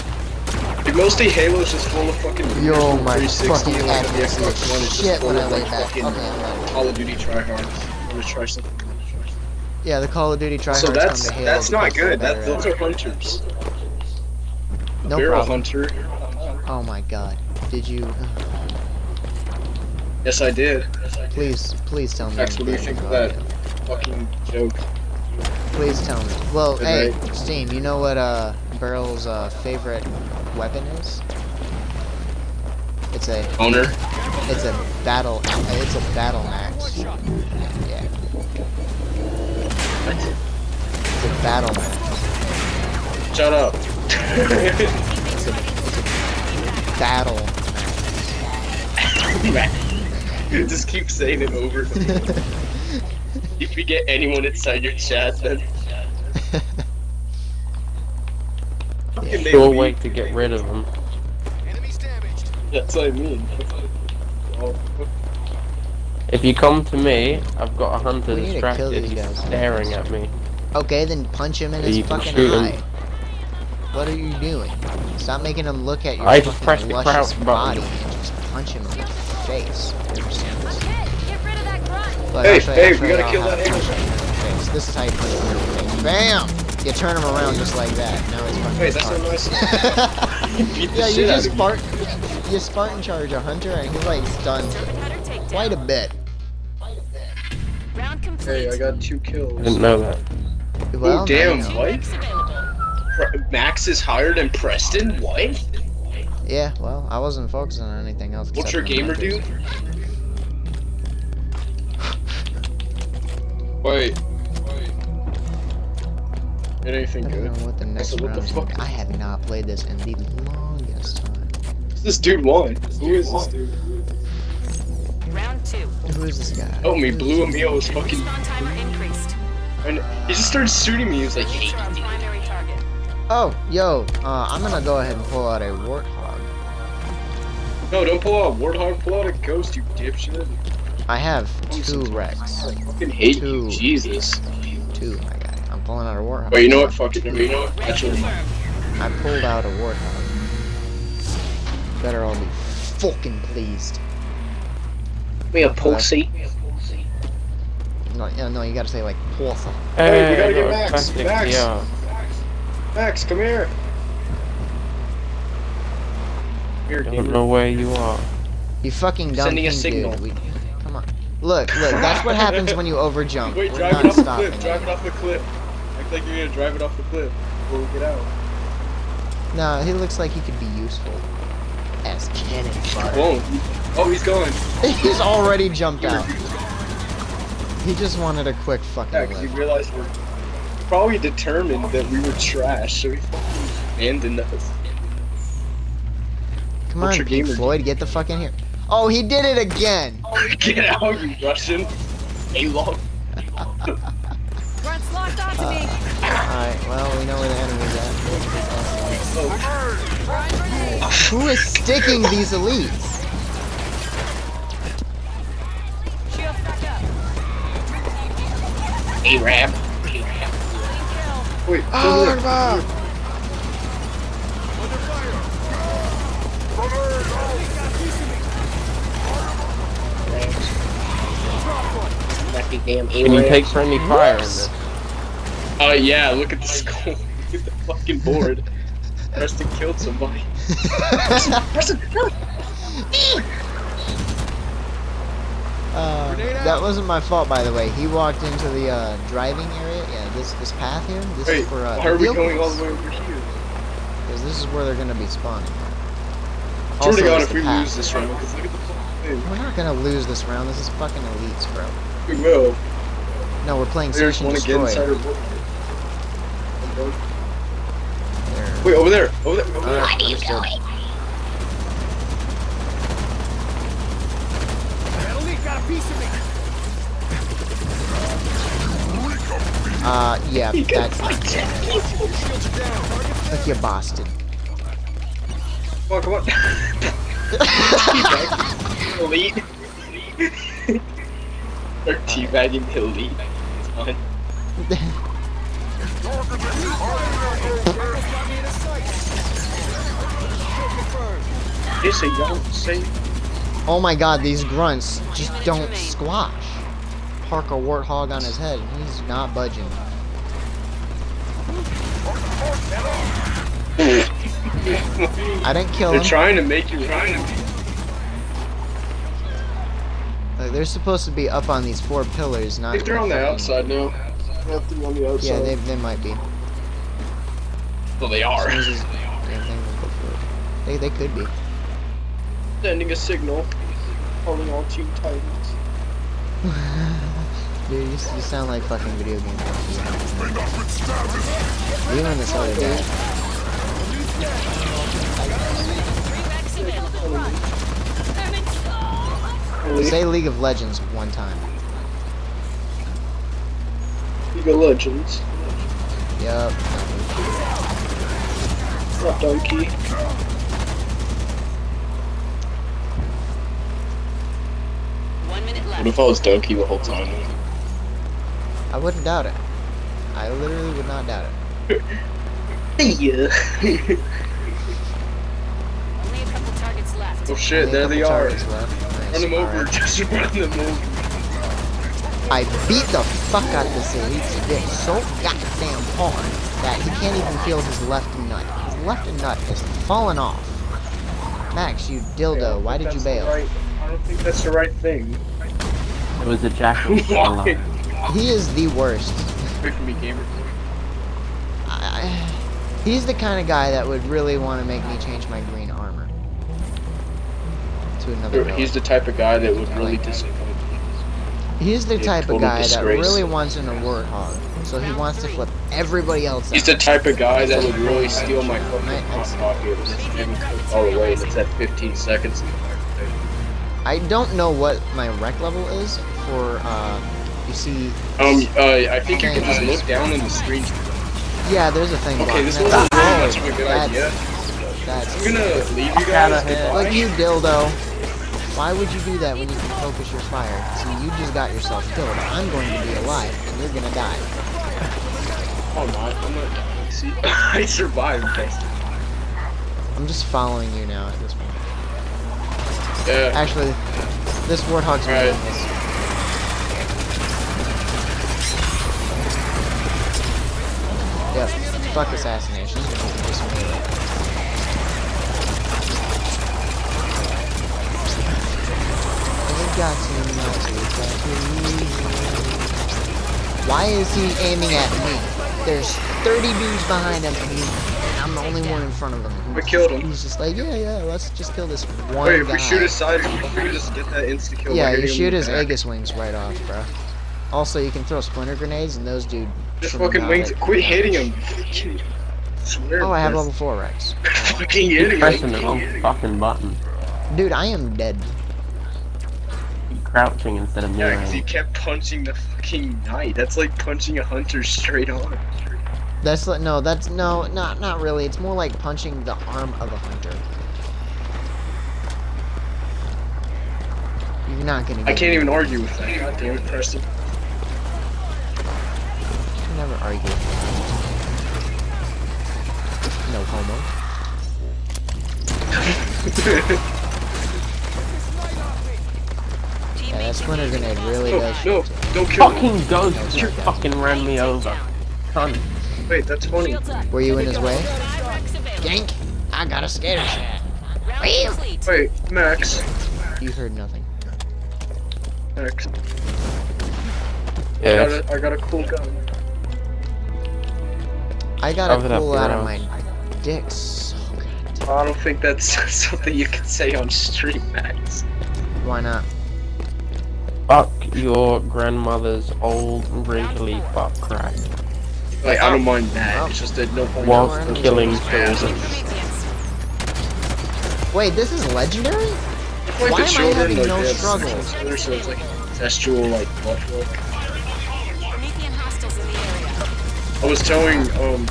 Mostly Halo's just full of fucking. Yo, my 360 fucking like, the Xbox One is just shit full when I of, like, back. fucking Okay, Call of Duty tryhards. I'm gonna try something. Yeah, the Call of Duty tryhards So that's come to Halo. that's not good. That, those are hunters. A No barrel problem. hunter. Oh my god. Did you? Yes, I did. Please, please tell me. Max, what do you think of that? Fucking joke. Please tell me. Well, Good hey, night. Steam, you know what uh uh favorite weapon is? It's a Owner. it's a battle it's a battle max. Yeah. What? It's a battle max. Shut up. It's a, it's a battle Just keep saying it over. if you get anyone inside your chat, then fucking they Sure leave. way to get rid of them. That's what I mean. If you come to me, I've got a hunter We need to kill distracted. these He's guys. staring at me. Okay, then punch him in So his you can fucking shoot him. eye. What are you doing? Stop making him look at your I just fucking pressed the luscious crouch body button. and just punch him in the face. You understand this? Okay, get rid of that grunt. Look, Hey, I'll show you- hey, I'll we gotta kill that punch him face. This is how you punch him in the face. Bam! You turn him around just like that. Now he's fucking Wait, that's retarded. not nice. Beat yeah, you just of me. Spartan, you Spartan charge a hunter and he's like stunned Cutter takedown. quite a bit. Round complete. Hey, I got two kills. I didn't know that. Well, now damn. you What? Pre- Max is higher than Preston? What? Yeah, well, I wasn't focusing on anything else. What's your gamer hunters. dude? Wait. Anything I don't good? know what the next So what round the is. fuck? I have not played this in the longest time. This dude won. Who is this dude? Round two. Who is this guy? Help me, Who is Blue this Emil was fucking. Respawn timer increased. And he just started shooting me. He was like, hey. Engage our primary target. Oh, yo, uh, I'm gonna go ahead and pull out a warthog. No, don't pull out a Warthog, pull out a Ghost, you dipshit. I have two REQs. I fucking hate Two. you, Jesus. Two, my guy. I'm pulling out a warthog. Wait, you know what? Fuck it. You know what? Actually, I pulled out a warthog. Better all be fucking pleased. We a pussy. No, yeah, no, you gotta say like porfa. Hey, we gotta get got a Max, plastic Max. PR. Max, come here. Here, Don't know where you are. You fucking dumb Sending a pink signal. dude. We, come on. Look, look, that's what happens when you overjump. Wait, We're drive it not off the cliff. Drive it off the cliff. Like you're gonna drive it off the cliff before we get out. Nah, he looks like he could be useful. As cannon fodder. Won't. Oh, he's going. He's already jumped out. He just wanted a quick fucking Yeah, because he realized we're probably determined that we were trash, so he fucking abandoned us. Come What's on, Pink Floyd, get the fuck in here. Oh, he did it again! Get out, you Russian. A-log. Grunts locked onto me. Alright, well, we know where the enemy's at. Who is sticking these elites? Shields back up. A-Rab. Clean kill. Wait, Oh, over there. Bob! Lucky damn Can you take friendly fire in this? Uh, yeah, look at the skull. Look at the fucking board. Preston killed somebody. Preston, no! Uh, that wasn't my fault, by the way. He walked into the uh, driving area. Yeah, this this path here. This Wait, is for uh, why are we vehicles, going all the way over here? Because this is where they're gonna be spawning. Swear to God, if we path. lose this round, because look at the fucking we're not gonna lose this round. This is fucking elites, bro. Thing. We will. No, we're playing They Search just and want to get Destroy. inside our board. There. Wait, over there. Over there. Over there. Alright, understood. That elite got a piece of me. Uh, yeah, You that's fight Shields are down. Target's like you Boston. Come on, come on. Elite. They're teabagging the elite. It's fine. Barrel's got me in his sight. Kill confirmed. They say don't say. oh my god, these grunts just don't squash. Park a warthog on his head. and He's not budging. I didn't kill him. They're trying to make you trying to. Like, they're supposed to be up on these four pillars, I not. think they're on the fucking- outside now. They have to be on the outside. Yeah, they, they might be. well, they are. soon as this damn thing will go. They, they could be. Sending a signal. Calling all Team Titans. Dude, you, you sound like fucking video game. You and this other guy. Really? Say League of Legends one time. League of Legends. Yup. Not donkey. One minute What if I was donkey the whole time? I wouldn't doubt it. I literally would not doubt it. Yeah. Only a couple targets. Oh shit, Only there they are. targets left. Nice. Run them over, Alright. just run them over. I beat the fuck out of this elite's dick so goddamn hard that he can't even feel his left nut. His left nut is falling off. Max, you dildo, why did you bail? right- I don't think that's the right thing. It was a jackal. He is the worst. Me, gamer. I, he's the kind of guy that would really want to make me change my green armor to another. He's the type of guy that would really disappoint. He's the type of guy that really wants in a warthog, so he wants to flip everybody else He's out. the type of guy that would really steal my fucking hot that's- coffee and just give it all away, and it's at 15 seconds. I don't know what my REQ level is for, uh, you see, Um, uh, I think you can just look down on the screen. yeah, there's a thing Okay, this wasn't really much of a good that's- idea. That's, I'm gonna leave you guys. like you dildo. Why would you do that when you can focus your fire? See, you just got yourself killed. I'm going to be alive, and you're gonna die. Oh, my, I'm not. See, I survived. guys. I'm just following you now at this point. Yeah. Actually, this warthog's gonna win this. Yep. Fuck assassination. Why is he aiming at me? There's 30 dudes behind him, and, he, and I'm the only one in front of him. We killed him. He's just like, yeah, yeah, let's just kill this one Wait, if guy. we shoot his side, we can just get that insta kill. Yeah, you shoot his the back. Aegis wings right off, bro. Also, you can throw splinter grenades, and those dude. Just fucking wings. it. Quit hitting him. Oh, I have level four REQs. Fucking hitting Pressing him. the wrong fucking button. Dude, I am dead. Crouching instead of Yeah, because he kept punching the fucking knight. That's like punching a hunter straight on. That's like no, that's no, not not really. It's more like punching the arm of a hunter. You're not gonna. I can't me. even argue with that. God damn it, Preston. You never argue. No homo. Yeah, that splinter grenade really No, does. no, shit to don't kill him. Fucking ghost That's you sarcasm. fucking ran me over. Cunt. Wait, that's funny. Were you in his way? Five REQs available. Yank! I got a skater shot. Round. Wait, Max. You heard nothing. Max. I, Yeah. got a, I got a cool gun. I gotta Cover that pull out of my barrels. dicks. Oh, I don't think that's something you can say on stream, Max. Why not? Fuck your grandmother's old wrinkly butt crack. Like, I don't mind that. It's just that no point. Whilst enemies killing on the children. Prometheus. Wait, this is legendary? Like Why the am I having like, no they have struggle? So it's like ancestral, like buffalo. Promethean hostiles in the area. I was telling, um,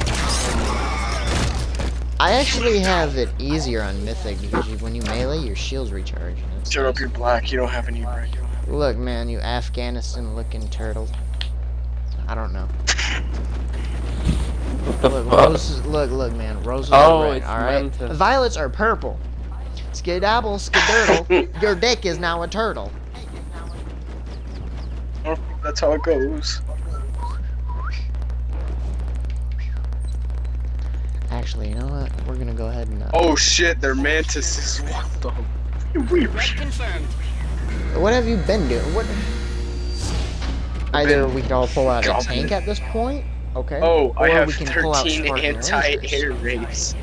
I actually have it easier on Mythic because when you melee, your shields recharge. and it's- shut up, you're black. You don't have any right. Look, man, you Afghanistan-looking turtle. I don't know. What the Look, fuck? roses, look, look, man. Roses Oh, are red, it's alright? meant to- Violets are purple. Skidabble, skidurtle, your dick is now a turtle. I don't think that's how it goes. Actually, you know what? We're gonna go ahead and. Uh, Oh shit, they're mantises. What the? Weird. Red confirmed. What have you been doing? What? Either we can all pull out a jumping. tank at this point, okay? Oh, I or have we can pull out 13 Spartan anti-air Rangers. rays.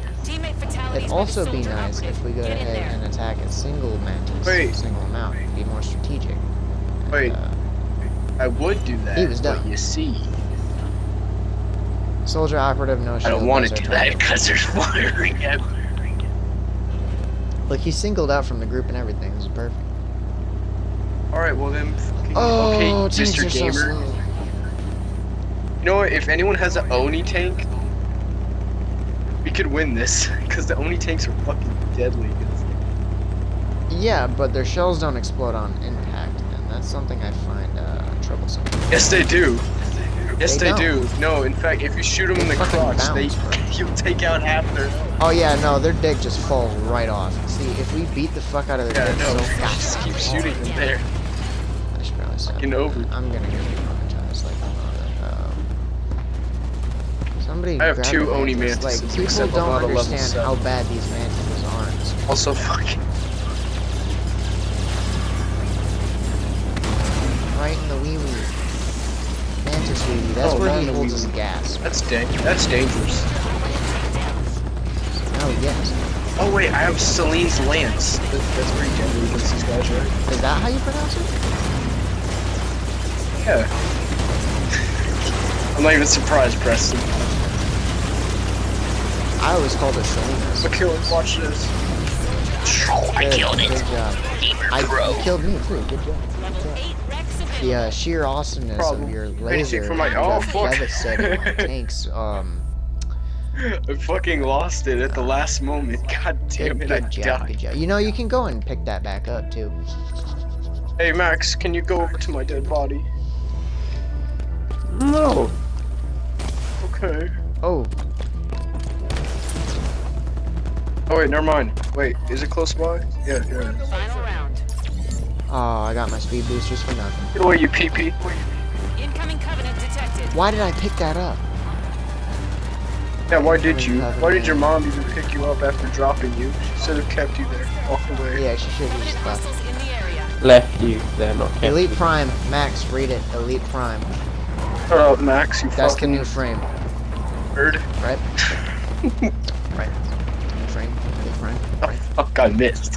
It'd also be nice if we go operative. Get ahead and attack a single mantis, Wait. a single amount, be more strategic. And, Wait. uh, I would do that, He was but you see, soldier operative, no I don't want to do that because there's wiring everywhere. Look, he's singled out from the group and everything. This is perfect. Alright, well then, Oh, okay, Mr. are so Gamer. You know what, if anyone has an Oni tank, we could win this, because the Oni tanks are fucking deadly. Yeah, but their shells don't explode on impact, and that's something I find uh, troublesome. Yes, they do. Yes, They they, do. No, in fact, if you shoot them in the crotch, they bounce, you'll take out half their. Oh yeah, no, their dick just falls right off. See, if we beat the fuck out of their Yeah, dick no, so fast, just keep shooting them there. I stop. Fucking over. I'm gonna get demonetized. Like, um, somebody. I have two Oni mantis. mantises, Like, people except don't not a level understand how bad these mantises are. in this game. Also, fucking. Right in the wee wee. Mantis wee wee. That's Oh, where he holds wee his gas. That's dang. That's dangerous. Oh yes. Oh wait, I have Selene's lance. That, that's pretty against these guys, right? Is that how you pronounce it? Yeah. I'm not even surprised, Preston. I always called it Salinas. So kill it. Watch this. I killed Good it. job. Gamer I, Pro. you killed me too. Good job. Level 8 REQs available. The uh, sheer awesomeness Problem. of your laser for my- oh, fuck. devastating tanks. Um, I fucking lost it at the last moment. God damn good, it, I job, died. job. You know, you can go and pick that back up too. Hey Max, can you go over to my dead body? No. Okay. Oh, Oh wait, never mind. Wait, is it close by? Yeah, yeah. Final round. Oh, I got my speed boosters for nothing. Get away, you PP. Incoming Covenant detected. Why did I pick that up? Yeah, why did you? Why did your mom even pick you up after dropping you? She should have kept you there. Walk away. Yeah, she should have just left. crystals in the area. Left you. They're not kept. Elite Prime, Max, read it. Elite Prime. Shut up, Max, you That's the new frame, nerd. right? right. New frame. Elite Prime. Oh, fuck, I missed.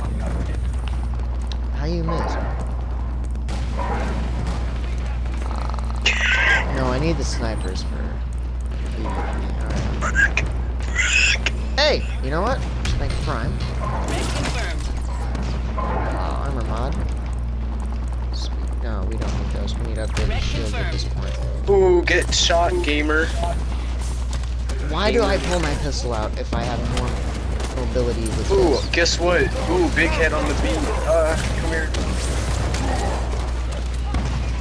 How you miss? No, I need the snipers for. Hey, you know what? Thank you, Prime. Uh, armor mod. No, we don't need those. We need upgraded Red shields at this point. Ooh, get shot, gamer. Why do I pull my pistol out if I have more mobility with Ooh, this? guess what? Ooh, big head on the beat. Uh, come here.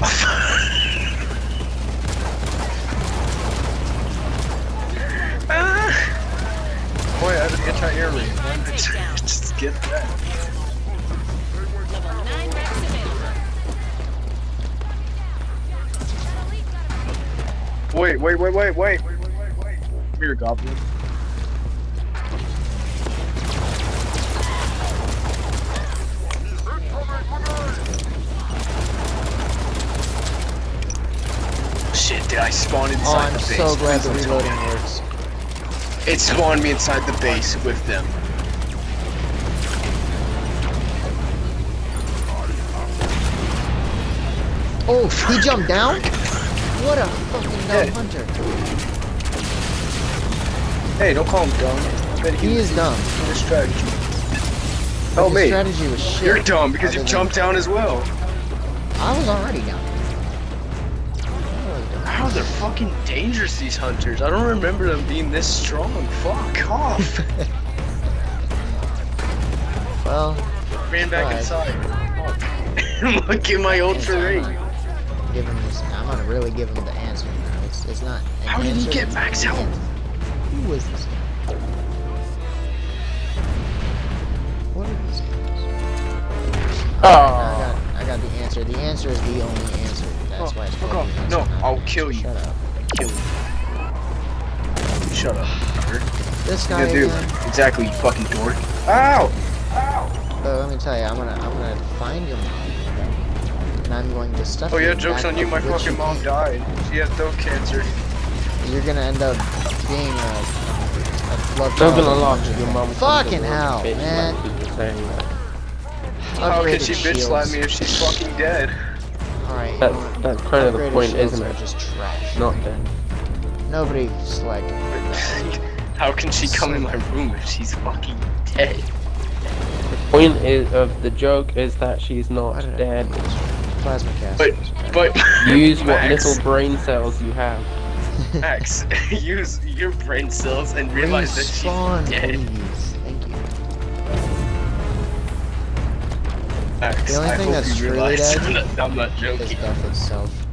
ah! Boy, I have raid. Why didn't I Just get that. Wait, wait, wait, wait, wait. Come here, goblin. Shit, did I spawn inside Oh, I'm the base? so glad the Please don't tell me. reloading works. It spawned me inside the base with them. Oh, he jumped down? What a fucking dumb Yeah. hunter. Hey, don't call him dumb. I bet He is dumb. His strategy. Oh, His me. strategy was shit. You're dumb because you jumped down as well. I was already down. I was dumb. How they're fucking dangerous, these hunters. I don't remember them being this strong. Fuck off. Well, Ran back Right. inside. Look at my ultra I'm rate. give him this. I'm gonna really give him the answer now. It's, it's not. an How did he get max an health? Who was this? What are these guys? I Oh. got, I got the answer. The answer is the only answer. That's Oh, why it's fuck called off. the answer, No, not I'll the kill you. Shut up. Kill him. Shut up. fucker. This guy gonna do again. exactly, you fucking dork. Ow! But let me tell you, I'm gonna, I'm gonna find your mom, and I'm going to stuff Oh yeah, joke's on you. My fucking you- mom died. She had throat cancer. You're gonna end up being a, a love Not child gonna of lie, a bunch of your them. Fucking hell, man. like you were saying that. How could Upgraded she bitch slap me if she's fucking dead? Alright, That's that's kind of the point, isn't it? just trash. Not dead. Nobody selected. How can she come in my room if she's fucking dead? The point is of the joke is that she's not Why did I- dead. Plasma cast. But, but Use what Max, little brain cells you have. Max, use your brain cells and realize that Respawn, she's dead. please. Thank you. Max, The only I thing that's you truly realize dead that I'm not Is joking. death itself.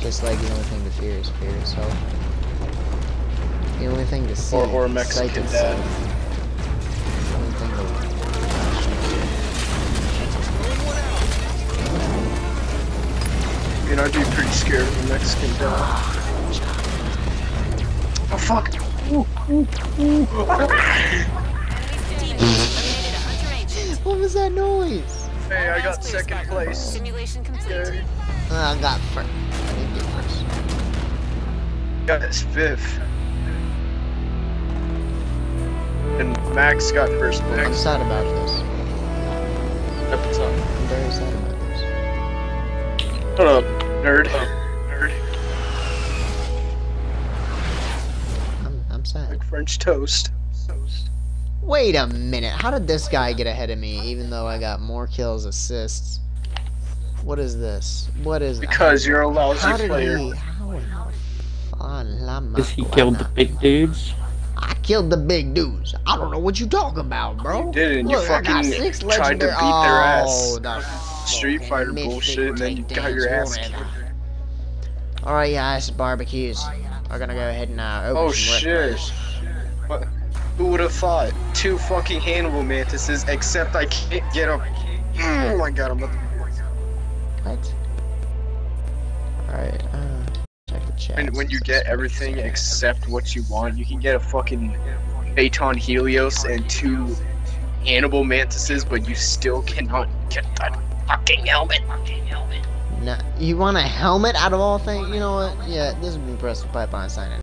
Just like the only thing to fear is fear itself. The only thing to see Or- or is sight Mexican itself. dad. You know, I'd be pretty scared of a Mexican dog. Oh fuck! Ooh, ooh, ooh. Team eliminated a hunter agent. What was that noise? hey, I got second place. Simulation complete. Okay. Uh, I got first. I didn't get first. Got his fifth. And Max got first I'm pick. sad about this. Up the top. I'm very sad about this. Shut up, nerd. Oh, nerd. I'm, I'm sad. Like French toast. Wait a minute. How did this guy get ahead of me even though I got more kills, assists? What is this? What is Because you're a How lousy did player. he? How in the la Because he killed the big dudes. I killed the big dudes. I don't know what you're talking about, bro. You didn't. You Look, I got fucking six tried to beat their oh, ass. Oh, the Street Fighter bullshit, and then you got your dance, ass whatever. kicked. Alright, guys, barbecues. We're gonna go ahead and uh, open Oh shit. What? Who would have thought? Two fucking Hannibal mantises, except I can't get them. Oh my god, I'm about to What? Alright, uh, check the chat. And when you get everything except what you want, you can get a fucking Phaeton Helios and two Hannibal Mantises, but you still cannot get that fucking helmet. fucking helmet. No, you want a helmet out of all things? You know what? Yeah, this has been Press Pipeline signing